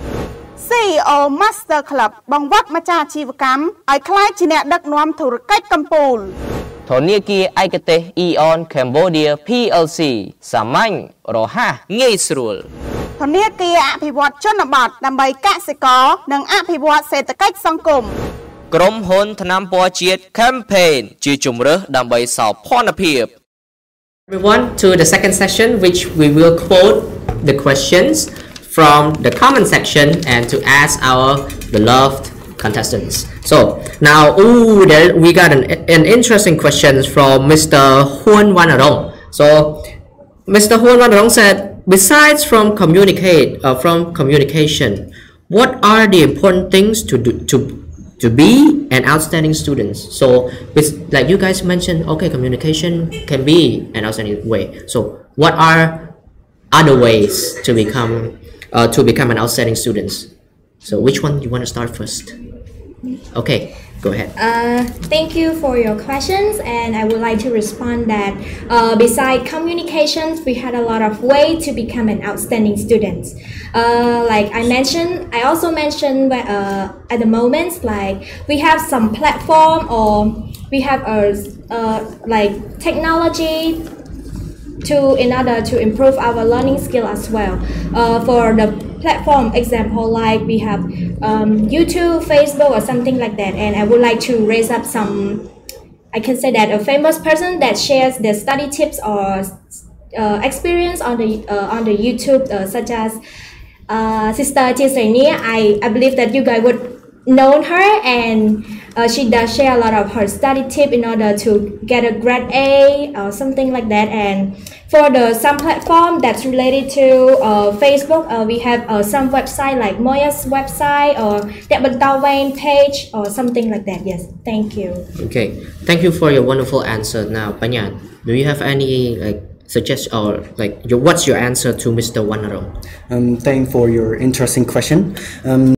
CEO Master Club បង្វឹកម្ចាស់អាជីវកម្មឲ្យក្លាយជាអ្នកដឹកនាំធុរកិច្ចកំពូលធនាគារឯកទេស Eon Cambodia PLC សាមញ្ញរហ័សងាយស្រួលធនាគារអភិវឌ្ឍជនបទដើម្បីកសិករនិងអភិវឌ្ឍសេដ្ឋកិច្ចសង្គមក្រុមហ៊ុនថ្នាំពណ៌ជាតិ Campaign ជាជំរើសដើម្បីសោភ័ណភាព Everyone to the second session which we will quote the questions from the comment section and to ask our beloved contestants. So now, ooh, we got an, an interesting question from Mr. Huan Wanarong. So Mr. Huan Wanarong said, besides from communicate uh, from communication, what are the important things to do to to be an outstanding student? So, with, like you guys mentioned, okay, communication can be an outstanding way. So, what are other ways to become uh, to become an outstanding student? So, which one you want to start first? Okay, go ahead. Uh, thank you for your questions, and I would like to respond that uh, beside communications, we had a lot of way to become an outstanding student. Uh, like I mentioned, I also mentioned uh, at the moment, like we have some platform or we have a uh, like technology to in order to improve our learning skill as well. Uh, for the platform example, like we have um, YouTube, Facebook, or something like that, and I would like to raise up some. I can say that a famous person that shares their study tips or uh, experience on the uh, on the YouTube, uh, such as uh, Sister Tisrania. I I believe that you guys would know her and uh, she does share a lot of her study tip in order to get a grade A or something like that. And for the some platform that's related to uh, Facebook, uh, we have uh, some website like Moya's website or Neak Bontorvein page or something like that. Yes, thank you. Okay, thank you for your wonderful answer. Now, Panyan, do you have any like suggest or like your what's your answer to Mr. Wanarong? Um, thank for your interesting question. Um,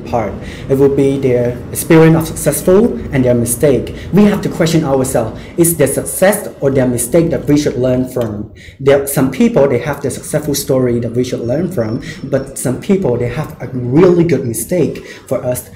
part. It will be their experience of successful and their mistake. We have to question ourselves: Is their success or their mistake that we should learn from? There, some people they have their successful story that we should learn from, but some people they have a really good mistake for us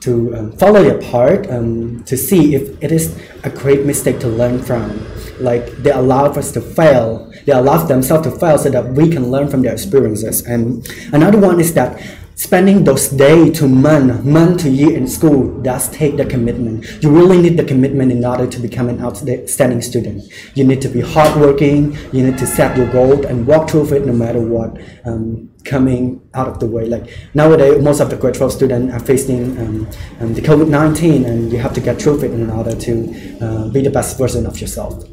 to um, follow their part um, to see if it is a great mistake to learn from. Like they allow us to fail. They allow themselves to fail so that we can learn from their experiences. And another one is that spending those days to month, month to year in school does take the commitment. You really need the commitment in order to become an outstanding student. You need to be hardworking. You need to set your goal and walk through it no matter what um, coming out of the way. Like nowadays, most of the grade 12 students are facing um, um, the COVID-19 and you have to get through it in order to uh, be the best version of yourself.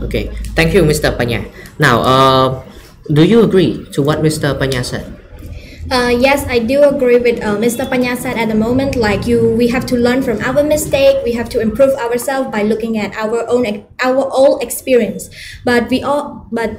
Okay, thank you, Mr. Panha. Now, uh, do you agree to what Mr. Panha said? Uh, yes, I do agree with uh, Mr. Panha said at the moment. Like you, we have to learn from our mistake. We have to improve ourselves by looking at our own our own experience. But we all, but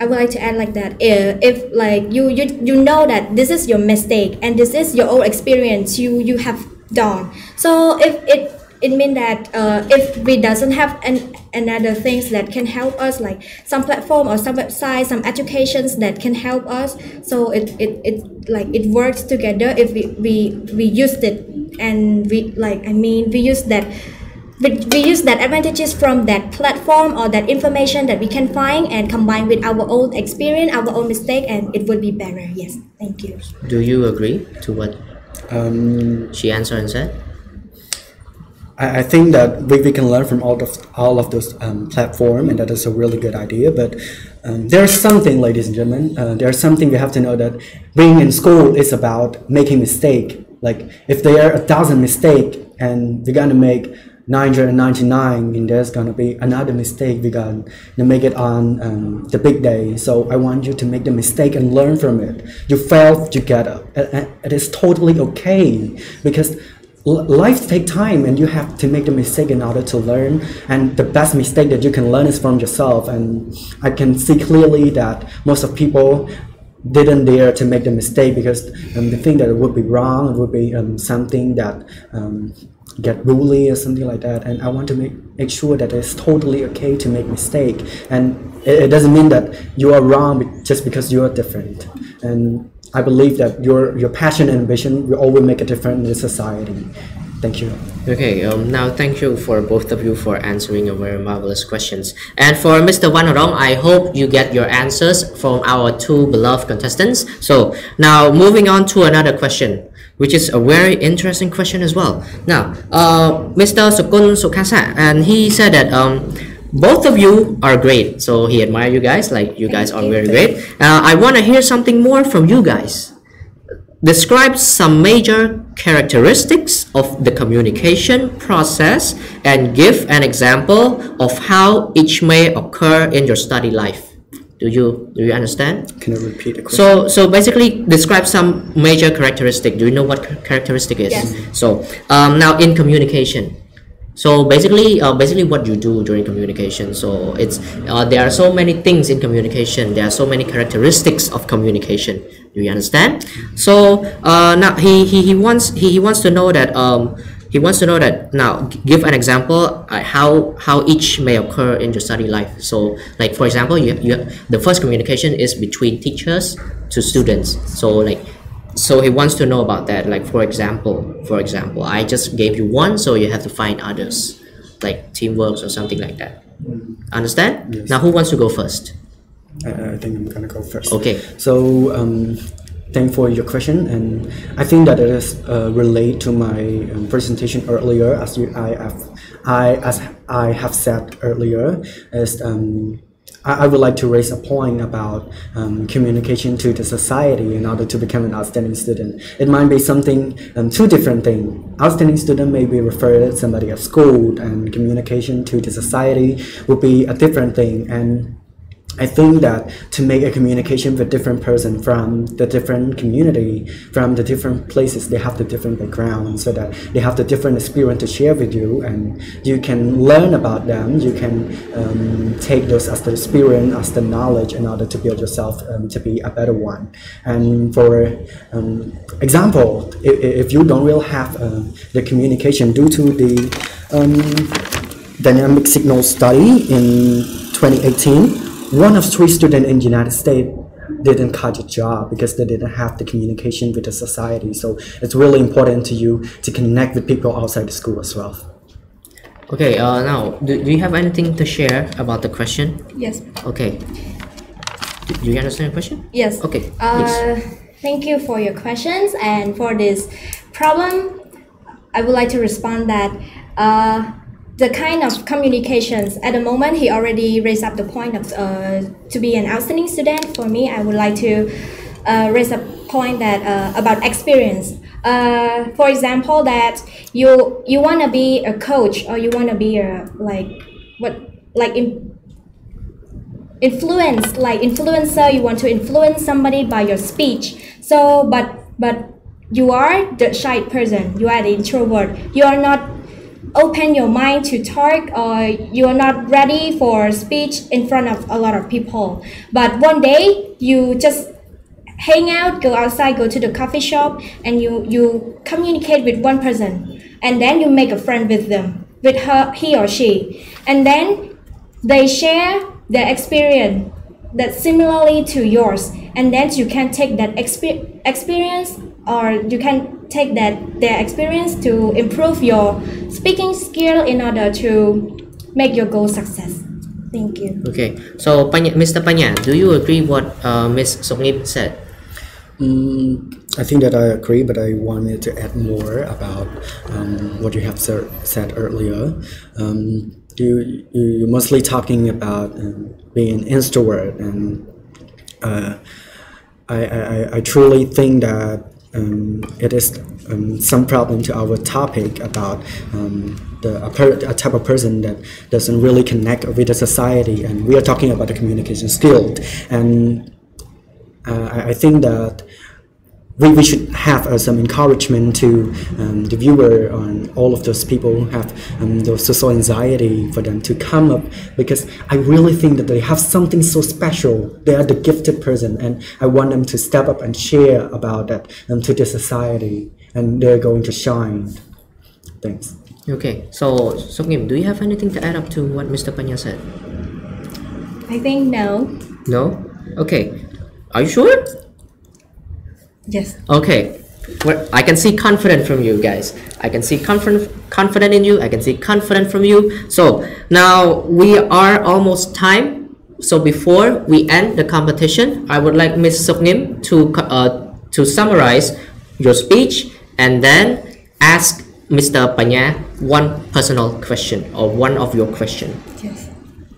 I would like to add like that. If, if like you you you know that this is your mistake and this is your own experience you you have done. So if it it means that uh, if we doesn't have an, another things that can help us like some platform or some website some educations that can help us. So it, it, it like it works together if we, we we used it. And we like i mean we use that we, we use that advantages from that platform or that information that we can find and combine with our own experience our own mistake and it would be better. Yes. Thank you. Do you agree to what um, she answered and said I, I think that we, we can learn from all of all of those um, platform, and that is a really good idea. But um, there's something, ladies and gentlemen, uh, there's something we have to know that being in school is about making mistake. Like if there are a thousand mistake and we're gonna make 999 and there's gonna be another mistake we're gonna make it on um, the big day so i want you to make the mistake and learn from it you fail you get up it is totally okay because life take time and you have to make the mistake in order to learn. And the best mistake that you can learn is from yourself. And i can see clearly that most of people didn't dare to make the mistake because um, they think that it would be wrong it would be um, something that um, get bully or something like that. And i want to make, make sure that it's totally okay to make mistake. And it, it doesn't mean that you are wrong just because you are different. And I believe that your your passion and ambition will always make a difference in society. Thank you. Okay, um, now thank you for both of you for answering your very marvelous questions. And for Mr. Wanarong, I hope you get your answers from our two beloved contestants. So now moving on to another question, which is a very interesting question as well. Now, uh, Mr. Sukun Sukasa, and he said that um, both of you are great. So he admire you guys like you guys are very great. Uh, i want to hear something more from you guys. Describe some major characteristics of the communication process and give an example of how each may occur in your study life. Do you do you understand? Can you repeat the question? so so basically describe some major characteristic. Do you know what characteristic is? Yes. so um, now in communication so basically uh, basically what you do during communication. So it's uh, there are so many things in communication. There are so many characteristics of communication. Do you understand? So uh, now he, he, he wants he, he wants to know that um, he wants to know that now give an example uh, how how each may occur in your study life. So like for example you, you the first communication is between teachers to students. So like so he wants to know about that like for example for example i just gave you one so you have to find others like teamwork or something like that understand Yes. now who wants to go first I, I think I'm gonna go first. Okay. So, um, thank for your question, and I think that it is uh, relate to my um, presentation earlier, as you, I have, I as I have said earlier, is um, I, would like to raise a point about um, communication to the society in order to become an outstanding student. It might be something, um, two different things. Outstanding student may be referred to somebody at school, and communication to the society would be a different thing. And I think that to make a communication with different person from the different community, from the different places, they have the different background, so that they have the different experience to share with you, and you can learn about them. You can um, take those as the experience, as the knowledge, in order to build yourself um, to be a better one. And for um, example, if, you don't really have uh, the communication due to the um, dynamic signal study in 2018, one of three students in the United States didn't cut a job because they didn't have the communication with the society. So it's really important to you to connect with people outside the school as well. okay uh, now do, do you have anything to share about the question Yes. okay do, do you understand the question Yes. okay please. Uh, thank you for your questions and for this problem. I would like to respond that uh, the kind of communications at the moment he already raised up the point of uh, to be an outstanding student. For me, I would like to uh, raise a point that uh, about experience. Uh, for example, that you you want to be a coach or you want to be a like what like in, influence like influencer you want to influence somebody by your speech so but but you are the shy person you are the introvert you are not open your mind to talk or you are not ready for speech in front of a lot of people. But one day you just hang out go outside go to the coffee shop and you you communicate with one person. And then you make a friend with them with her he or she. And then they share their experience that similarly to yours. And then you can take that expe- experience or you can take that their experience to improve your speaking skill in order to make your goal success thank you Okay, so Panha, Mr. Panha, do you agree what uh, Ms. Sokngim said? Mm, I think that I agree, but I wanted to add more about um, what you have said, said earlier. Um, you, you you're mostly talking about um, being introvert, and uh, I, I, I truly think that um, it is um, some problem to our topic about um, the a, a type of person that doesn't really connect with the society, and we are talking about the communication skill, and uh, I, I think that we, we should have uh, some encouragement to um, the viewer and all of those people who have um, those social anxiety for them to come up because I really think that they have something so special. They are the gifted person, and I want them to step up and share about that um, to the society, and they're going to shine. Thanks. Okay, so Sokngim, do you have anything to add up to what Mr. Panha said? i think no No? Okay, are you sure? Yes Okay, well, I can see confident from you guys. I can see confident confident in you. I can see confident from you. So now we are almost time. So before we end the competition, I would like Ms. Sokngim to uh, to summarize your speech and then ask Mr. Panha one personal question or one of your question. Yes.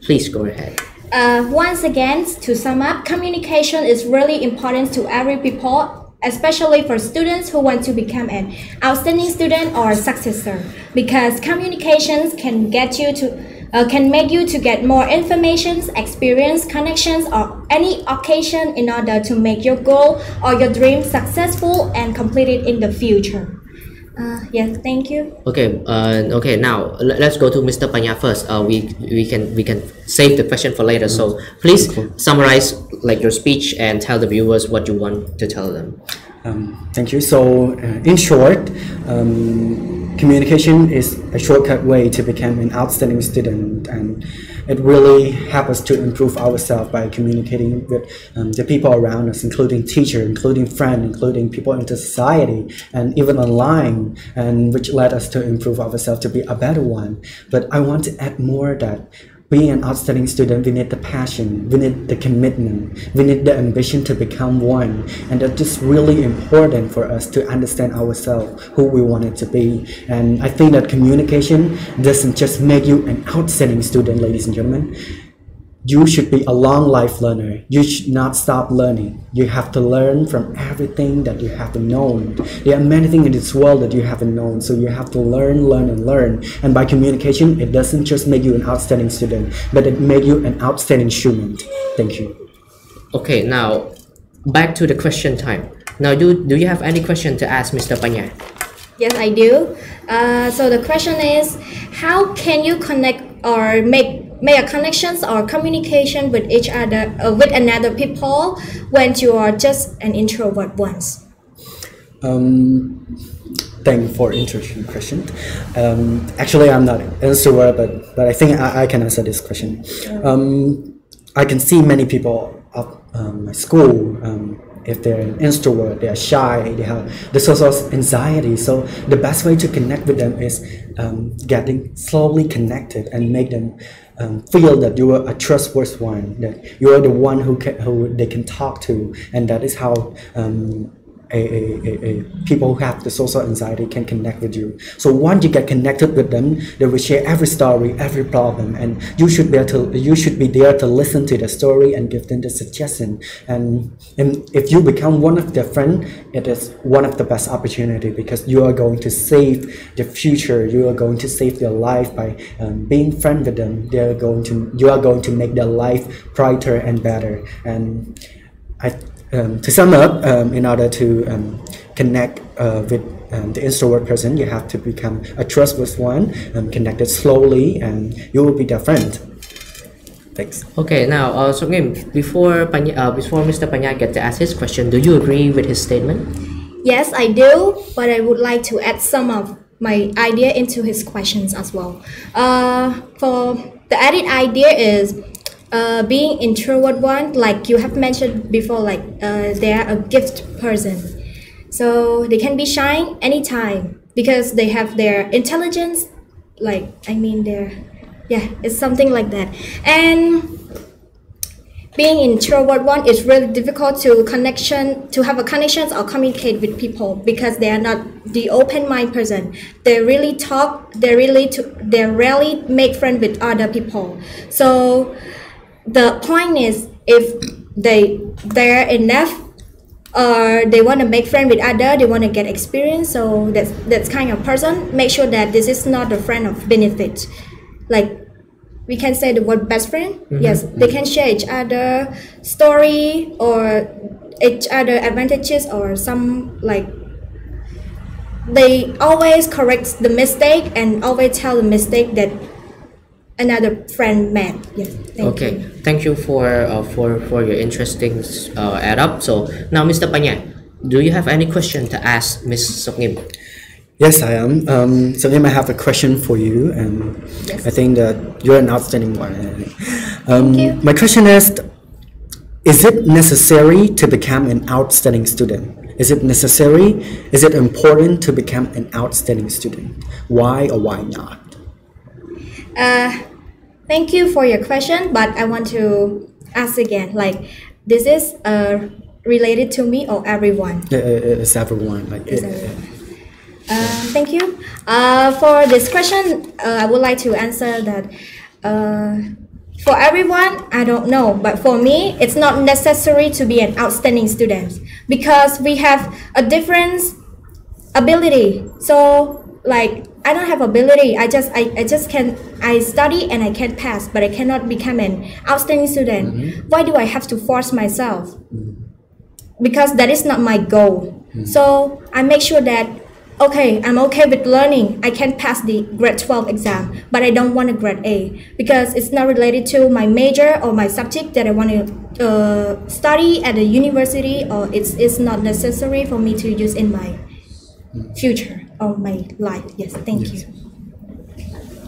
Please go ahead. Uh, once again, to sum up, communication is really important to every people, especially for students who want to become an outstanding student or successor, because communications can get you to uh, can make you to get more information, experience, connections, or any occasion in order to make your goal or your dream successful and completed in the future. Uh, yes, thank you. Okay. Uh, okay. Now l- let's go to Mr. Panha first. Uh, we we can we can save the question for later. So please summarize like your speech and tell the viewers what you want to tell them. Um, thank you. So, uh, in short, um, communication is a shortcut way to become an outstanding student, and it really helps us to improve ourselves by communicating with um, the people around us, including teacher, including friend, including people into society, and even online, and which led us to improve ourselves to be a better one. But I want to add more that being an outstanding student, we need the passion, we need the commitment, we need the ambition to become one. And that's just really important for us to understand ourselves, who we want it to be. And I think that communication doesn't just make you an outstanding student, ladies and gentlemen you should be a long life learner. You should not stop learning. You have to learn from everything that you haven't known. There are many things in this world that you haven't known, so you have to learn, learn, and learn. And by communication, it doesn't just make you an outstanding student, but it makes you an outstanding human. Thank you. Okay, now back to the question time. Now, do, do you have any question to ask Mr. Panha? Yes, I do. Uh, so the question is, how can you connect or make make connections or communication with each other uh, with another people when you are just an introvert once? Um, thank you for interesting question. Um, actually, I'm not an introvert, but but I think I, I can answer this question. Um, I can see many people at um, my school. Um, if they're an introvert, they are shy, they have the social anxiety. So the best way to connect with them is um, getting slowly connected and make them um, feel that you are a trustworthy one, that you are the one who can, who they can talk to, and that is how um, a, a, a, people who have the social anxiety can connect with you. So once you get connected with them, they will share every story, every problem, and you should be to you should be there to listen to the story and give them the suggestion. And, and if you become one of their friend, it is one of the best opportunity because you are going to save the future. You are going to save their life by um, being friend with them. They are going to you are going to make their life brighter and better. And I to sum up, um, in order to um, connect uh, with um, the introvert person, you have to become a trustworthy one, um, connected slowly, and you will be their friend. Thanks. Okay, now, uh, so again, before Panha, uh, before Mr. Panha gets to ask his question, do you agree with his statement? Yes, I do, but I would like to add some of my idea into his questions as well. Uh, for the added idea is uh, being introvert one, like you have mentioned before, like uh, they are a gift person. So they can be shy anytime because they have their intelligence, like I mean their, yeah, it's something like that. And being introvert one is really difficult to connection to have a connections or communicate with people because they are not the open mind person they really talk they really to, they rarely make friends with other people so the point is if they they're enough or they want to make friend with other they want to get experience so that's that's kind of person make sure that this is not a friend of benefit like we can say the word best friend Mm-hmm. yes they can share each other story or each other advantages or some like they always correct the mistake and always tell the mistake that another friend made yes thank okay, you thank you for uh, for for your interesting uh, add up. So now, Mr. Panha, do you have any question to ask Ms. Sokngim? Yes, I am. Um, so then I have a question for you, and I think that you're an outstanding one. Um, My question is: Is it necessary to become an outstanding student? Is it necessary? Is it important to become an outstanding student? Why or why not? Uh, thank you for your question, but I want to ask again. Like, this is uh related to me or everyone? Uh, It's everyone. Like, It's everyone. Uh, thank you. Uh, for this question, uh, I would like to answer that. Uh, for everyone, I don't know, but for me, it's not necessary to be an outstanding student because we have a different ability. So, like, I don't have ability. I just, I, I just can, I study and I can't pass, but I cannot become an outstanding student. Mm-hmm. Why do I have to force myself? Mm-hmm. Because that is not my goal. Mm-hmm. So I make sure that okay, I'm okay with learning. I can pass the grade 12 exam, but I don't want a grade A because it's not related to my major or my subject that I want to uh, study at the university, or it's, it's not necessary for me to use in my future or my life. Yes, thank you.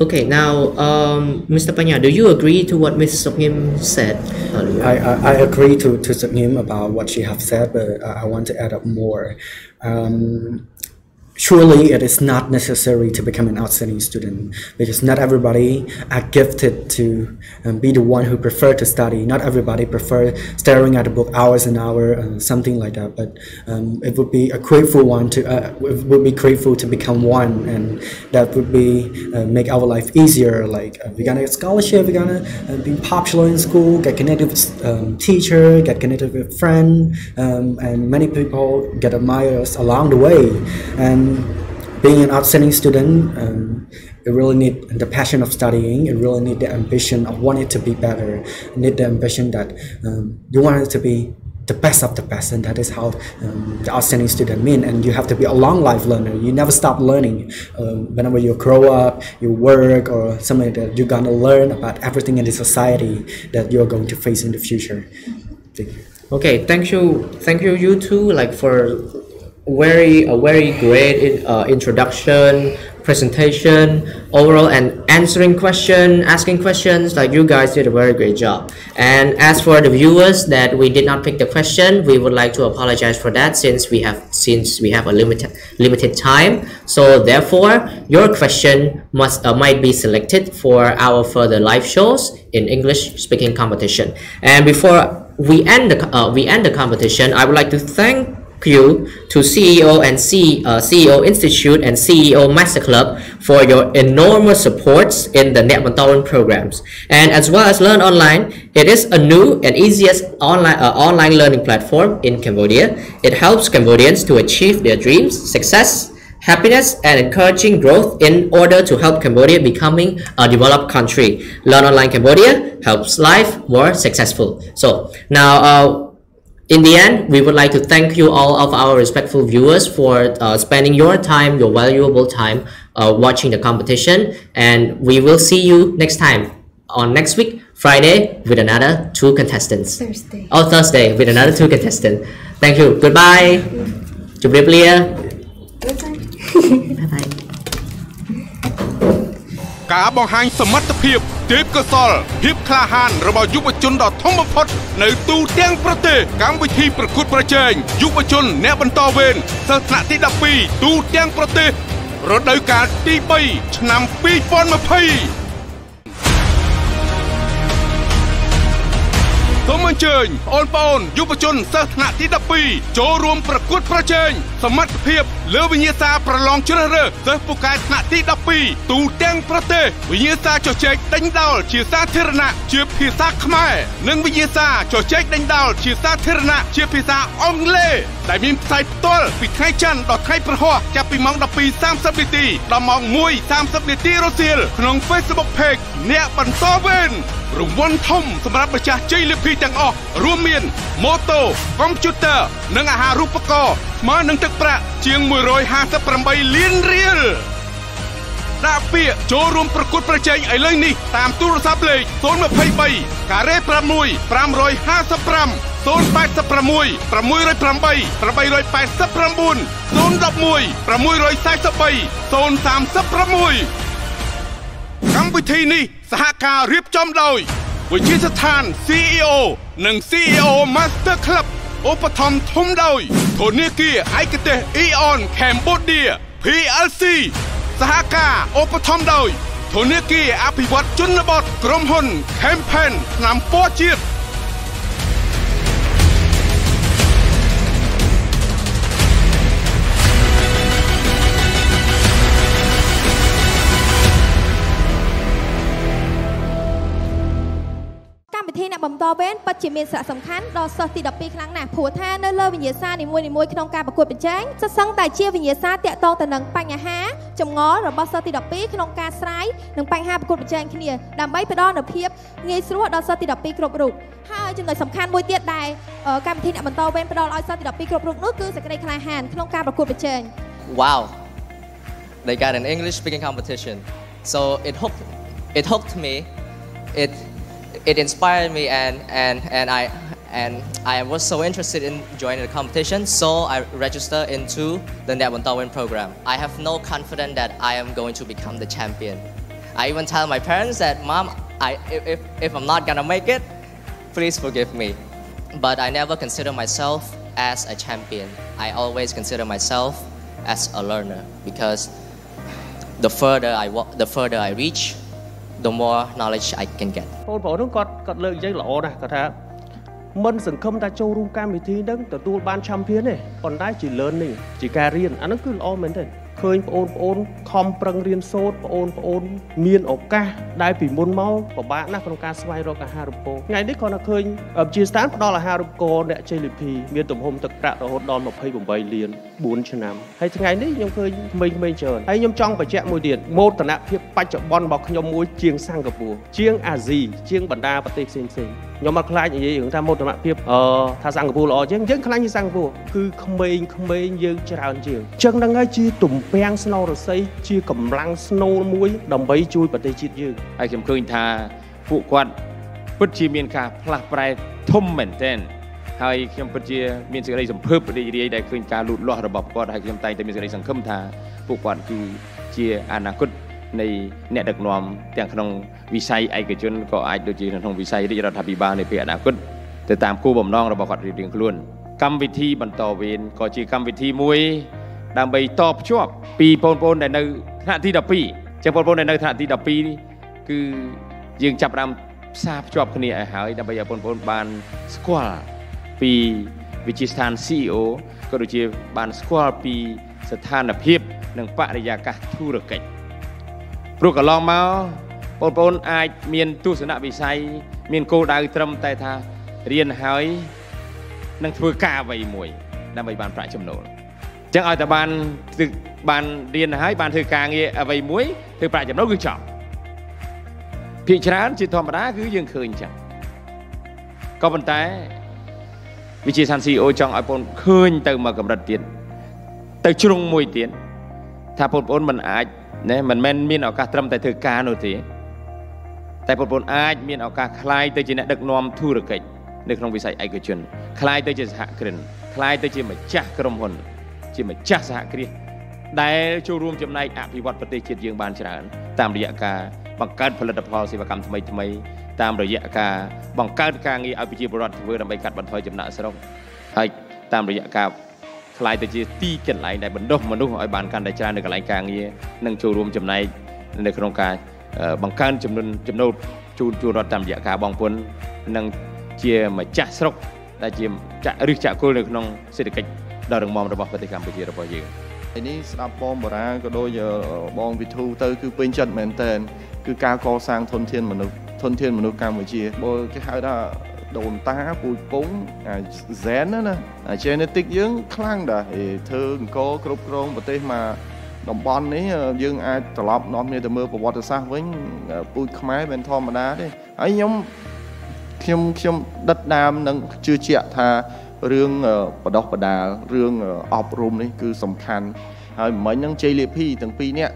Okay, now, um, Mr. Panha, do you agree to what Ms. Sokngim said earlier? I, I, I agree to, to Sokngim about what she have said, but I I want to add up more. Um, surely it is not necessary to become an outstanding student because not everybody are gifted to um, be the one who prefer to study. Not everybody prefer staring at a book hours and hours uh, something like that but um, it would be a grateful one to uh, it would be grateful to become one and that would be uh, make our life easier. Like uh, we're gonna get scholarship we're gonna uh, be popular in school get connected with um, teacher get connected with friend um, and many people get admire us along the way. And being an outstanding student, um, really need the passion of studying. It really need the ambition of wanting to be better. It need the ambition that um, you want it to be the best of the best, and that is how um, the outstanding student mean. And you have to be a long life learner. You never stop learning. Um, whenever you grow up, you work, or something that you're gonna learn about everything in the society that you're going to face in the future. Thank you. Okay, thank you, thank you, you two, like for very a very great uh, introduction, presentation, overall, and answering question, asking questions. Like you guys did a very great job. And as for the viewers that we did not pick the question, we would like to apologize for that since we have since we have a limited limited time. So therefore, your question must uh, might be selected for our further live shows in English speaking competition. And before we end the uh, we end the competition, I would like to thank you to CEO and C, uh, CEO Institute and CEO Master Club for your enormous supports in the Neak Bontorvein programs. And as well as Learn Online, it is a new and easiest online, uh, online learning platform in Cambodia. It helps Cambodians to achieve their dreams, success, happiness and encouraging growth in order to help Cambodia becoming a developed country. Learn Online Cambodia helps life more successful. So now uh, in the end, we would like to thank you all of our respectful viewers for uh, spending your time, your valuable time, uh, watching the competition. And we will see you next time on next week, Friday, with another two contestants. Thursday. Oh, Thursday, with another two contestants. Thank you. Goodbye. ជ ការបង្ហាញសមត្ថភាពទេពកោសលភាពក្លាហានរបស់យុវជនដ៏ធំបំផុតនៅទូទាំងប្រទេសកម្មវិធីប្រកួតប្រជែងយុវជនអ្នកបន្តវេនសិស្សថ្នាក់ទី12ទូទាំងប្រទេសរដូវកាលទី3ឆ្នាំ2020 ញ្ជើញបងប្អូនយុវជនសិស្សថ្នាក់ទី12ចូលរួមប្រកួតប្រជែងសមត្ថភាពលើវិញ្ញាសាប្រឡងជ្រើសរើសសិស្សពូកែថ្នាក់ទី12ទូទាំងប្រទេសវិញ្ញាសាជជែកដេញដោលជាសាធារណៈជាភាសាខ្មែរនិងវិញ្ញាសាជជែកដេញដោលជាសាធារណៈជាភាសាអង់គ្លេសដែលមានផ្សាយផ្ទាល់ពីថ្ងៃច័ន្ទដល់ថ្ងៃព្រហស្បតិ៍ចាប់ពីម៉ោង12:30នាទីដល់ម៉ោង1:30នាទីរសៀលក្នុង Facebook Page អ្នកបន្តវេនរង្វាន់ធំសម្រាប់ម្ចាស់ជ័យលាភីទាំងអស់រួមមានម៉ូតូកុំព្យូទ័រនិងអាហារូបករណ៍ស្មើនឹងទឹកប្រាក់ជាង158លានរៀល ដាក់ពាក្យចូលរួមប្រកួតប្រជែងឥឡូវនេះតាមទូរស័ព្ទលេខ023ការ៉េ6 555 086 608 889 011 643 036កម្មវិធីនេះសហការរៀបចំដោយវិទ្យាស្ថាន CEO និង CEO Master Club ឧបត្ថម្ភធំដោយធនាគារឯកទេស Eon Cambodia PLC សហការឧបត្ថម្ភដោយធនាគារអភិវឌ្ឍជនបទក្រុមហ៊ុន Campaign ឆ្នាំពណ៌ជាតិ អ្នកបន្តវេនពិតជាមានសារៈសំខាន់ដល់សិស្សទី12ខ្លាំងណាស់ព្រោះថានៅលើវិញ្ញាសានីមួយៗក្នុងការប្រកួតប្រជែងសិស្សសឹងតែជាវិញ្ញាសាតាក់ទងទៅនឹងបញ្ហាចម្ងល់របស់សិស្សទី12ក្នុងការស្រាយនិងបញ្ហាប្រកួតប្រជែងគ្នាដើម្បីផ្ដល់នូវភាពងាយស្រួលដល់សិស្សទី12គ្រប់រូបហើយចំណុចសំខាន់មួយទៀតដែលអឺកម្មវិធីអ្នកបន្តវេនផ្ដល់ឲ្យសិស្សទី12គ្រប់រូបនោះគឺសេចក្តីក្លាហានក្នុងការប្រកួតប្រជែង Wow they got an English speaking competition. So it hooked, it hooked me, it, it inspired me, and, and, and, I, and I was so interested in joining the competition, so I registered into the Netbantawin program. I have no confidence that I am going to become the champion. I even tell my parents that, Mom, I, if, if I'm not gonna make it, please forgive me. But I never consider myself as a champion. I always consider myself as a learner because the further I the further I reach, the more knowledge I can get. បងប្អូនហ្នឹងគាត់គាត់លើកយើងល្អណាស់គាត់ថាមិនសង្ឃឹមថាចូលរួមកម្មវិធីហ្នឹងទទួលបាន champion ទេប៉ុន្តែជា learning ជាការរៀនអាហ្នឹងគឺល្អមែនទេ ឃើញបងប្អូនខំប្រឹងរៀនសូត្របងប្អូនមានឱកាសដែលពីមុនមកពិបាកណាស់ក្នុងការស្វែងរកអាហារូបករណ៍ថ្ងៃនេះគ្រាន់តែឃើញជាស្ថានផ្ដល់អាហារូបករណ៍អ្នកជ័យលីភីមានទំហំទឹកប្រាក់រហូតដល់28លាន4ឆ្នាំហើយថ្ងៃនេះខ្ញុំឃើញក្មេងៗច្រើនហើយខ្ញុំចង់បញ្ជាក់មួយទៀតមោទនភាពបច្ចុប្បន្នរបស់ខ្ញុំមួយជាងសិង្ហបុរីជាងអាស៊ីជាងបណ្ដាប្រទេសផ្សេងៗខ្ញុំអត់ខ្លាចនិយាយរឿងថាមោទនភាពអឺថាសិង្ហបុរីល្អជាងយើងខ្លាចជាសិង្ហបុរីគឺក្មេងៗយើងច្រើនជាងអញ្ចឹងហ្នឹងហើយជាទំពាំងស្នូលរស័យជាកម្លាំងស្នូលមួយ ដើម្បីជួយប្រទេសជាតិយើងហើយខ្ញុំឃើញថាពួកគាត់ពិតជាមានការផ្លាស់ប្រែធំមែនទែនហើយខ្ញុំពិតជាមានសេចក្តីសង្ភើបរីករាយដែលឃើញការលូតលាស់របស់គាត់ហើយខ្ញុំតែងតែមានសេចក្តីសង្ឃឹមថាពួកគាត់គឺជាអនាគតនៃអ្នកដឹកនាំទាំងក្នុងវិស័យឯកជនក៏អាចដូចជាក្នុងវិស័យរាជរដ្ឋាភិបាលនៅពេលអនាគតទៅតាមគោលបំណងរបស់គាត់រៀងៗខ្លួនកម្មវិធីបន្តវេនក៏ជាកម្មវិធីមួយ ដើម្បីតភ្ជាប់ពីបងប្អូនដែលនៅថ្នាក់ទី12ចឹងបងប្អូនដែលនៅថ្នាក់ទី12គឺយើងចាប់ផ្ដើមផ្សារភ្ជាប់គ្នាឲ្យហើយដើម្បីឲ្យបងប្អូនបានស្គាល់ពីវិជាស្ថាន CEO ក៏ដូចជាបានស្គាល់ពីស្ថានភាព និងបរិយាកាសធុរកិច្ចព្រោះកន្លងមកបងប្អូនអាចមានទស្សនវិស័យមានគោលដៅត្រឹមតែថារៀនហើយនឹងធ្វើការអ្វីមួយដើម្បីបានប្រាក់ចំណូល ចឹងឲ្យតែបានបានរៀនហើយបានធ្វើការងារអ្វីមួយធ្វើប្រាក់ចំណូលគឺចប់ភាគច្រើនជាធម្មតាគឺយើងឃើញចឹងក៏ប៉ុន្តែវិជាសាន CEO ចង់ឲ្យបងឃើញទៅមកកម្រិតទៀតទៅជ្រុងមួយទៀតថាបងប្អូនមិនអាចណាមិនមែនមានឱកាសត្រឹមតែធ្វើការនោះទេតែបងប្អូនអាចមានឱកាសคลายទៅជាអ្នកដឹកនាំធុរកិច្ចនៅក្នុងវិស័យឯកជនคลายទៅជាសហគ្រិនคลายទៅជាម្ចាស់ក្រុមហ៊ុន ជាម្ចាស់សហគ្រាសដែលចូលរួមចំណែកអភិវឌ្ឍប្រទេសជាតិយើងបានច្រើន តាមរយៈការបង្កើតផលិតផលសេវាកម្មថ្មីថ្មីតាមរយៈការបង្កើតការងារឲ្យប្រជាពលរដ្ឋធ្វើដើម្បីកាត់បន្ថយចំណាក់ស្រុកហើយតាមរយៈការខ្លាយទៅជាទីកន្លែងដែលបណ្ដុះមនុស្សឲ្យបានកាន់តែច្រើននៅកន្លែងការងារនិងចូលរួមចំណែកនៅក្នុងការបង្កើនចំនួនចំណូលជូនជួនរដ្ឋតាមរយៈការបងពុននិងជាម្ចាស់ស្រុកដែលជាចាក់រឹសចាក់គល់នៅក្នុងសេដ្ឋកិច្ច ដ៏រឹងមាំរបស់ប្រទេសកម្ពុជារបស់យើងឯនេះស្ដាប់បងបរាក៏ដូចបងវិធូទៅគឺពេញចិត្តមែនតើគឺការកសាងធនធានមនុស្សធនធានមនុស្សកម្ពុជាបើគេហៅថាដូនតាពូជពងអាហ្សែនណាអា genetic យើងខ្លាំងដែរធ្វើអង្គគ្រប់គ្រងប្រទេសមកតំបន់នេះយើងអាចត្រឡប់នាំគ្នាទៅមើលប្រវត្តិសាស្ត្រវិញពូជខ្មែរមិនធម្មតាទេហើយខ្ញុំខ្ញុំខ្ញុំដិតដាមនឹងជឿជាក់ថា រឿងបដោះបដាលរឿងអប់រំនេះគឺសំខាន់ហើយមិញហ្នឹងជ័យលាភីទាំងពីរនាក់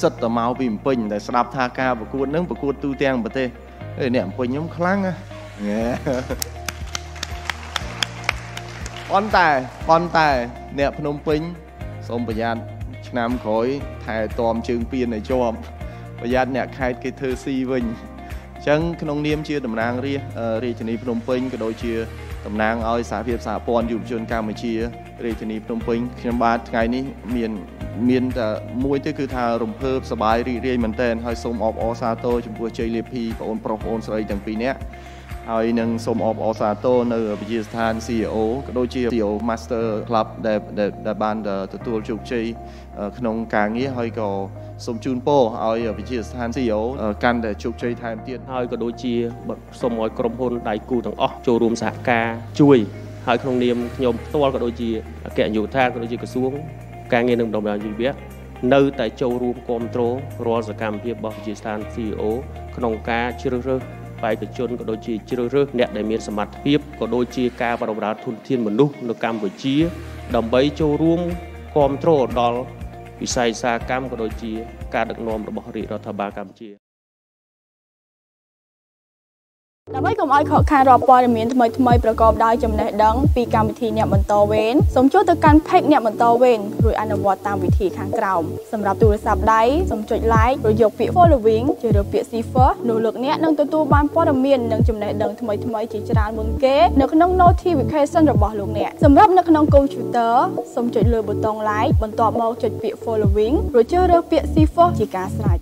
សិតតែមកពីម្ពិញតែស្ដាប់ថាការប្រកួតហ្នឹងប្រកួតទូទាំងប្រទេសអេអ្នកម្ពិញខ្ញុំខ្លាំងណាប៉ុន្តែប៉ុន្តែអ្នកភ្នំពេញសូមប្រយ័ត្នឆ្នាំក្រោយថែទាំជើងពៀនឲ្យជាប់ប្រយ័ត្នអ្នកខេតគេធ្វើស៊ីវិញអញ្ចឹងក្នុងនាមជាតំណាងរាជរាជធានីភ្នំពេញក៏ដូចជា តំណាងឲ្យសហភាពសហព័ន្ធយុវជនកម្ពុជារាជធានីភ្នំពេញខ្ញុំបាទថ្ងៃនេះមានមានតែមួយទៅគឺថារំភើបសប្បាយរីករាយមែនទែនហើយសូមអបអរសាទរចំពោះជ័យលាភីបងប្រុសបងស្រីទាំងពីរនាក់ហើយនឹងសូមអបអរសាទរនៅវិទ្យាស្ថាន CEO ក៏ដូចជា CEO Master Club ដែលដែលបានទទួលជោគជ័យក្នុងការងារហើយក៏ សូមជូនពរឲ្យវិទ្យាស្ថាន CEO កាន់តែជោគជ័យថែមទៀតហើយក៏ដូចជាសូមឲ្យក្រុមហ៊ុនដៃគូទាំងអស់ចូលរួមសហការជួយហើយក្នុងនាមខ្ញុំផ្ទាល់ក៏ដូចជាអគ្គនាយកដ្ឋានក៏ដូចជាក្រសួងការងារនឹងដំណើរជីវៈនៅតែចូលរួមគ្រប់គ្រងរាល់សកម្មភាពរបស់វិទ្យាស្ថាន CEO ក្នុងការជ្រើសរើសបេក្ខជនក៏ដូចជាជ្រើសរើសអ្នកដែលមានសមត្ថភាពក៏ដូចជាការបម្រើធនធានមនុស្សនៅកម្ពុជា ដើម្បីចូលរួមគ្រប់គ្រងដល់ វិស័យឧស្សាហកម្មក៏ដូចជាការដឹកនាំរបស់រាជរដ្ឋាភិបាលកម្ពុជា ដើម្បីកុំឲ្យខកខានរាល់ព័ត៌មានថ្មីថ្មីប្រកបដោយចំណេះដឹងពីកម្មវិធីអ្នកបន្តវេនសូមចូលទៅកាន់ page អ្នកបន្តវេនរួចអនុវត្តតាមវិធីខាងក្រោមសម្រាប់ទូរស័ព្ទដៃសូមចុច like ឬយកពាក្យ following ជ្រើសរើសពាក្យ cipher នោះលោកអ្នកនឹងទទួលបានព័ត៌មាននិងចំណេះដឹងថ្មីថ្មីជាច្រើនមុនគេនៅក្នុង notification របស់លោកអ្នកសម្រាប់នៅក្នុង computer សូមចុចលើប៊ូតុង like បន្ទាប់មកចុចពាក្យ following រួចជ្រើសរើសពាក្យ cipher ជាការស្រេច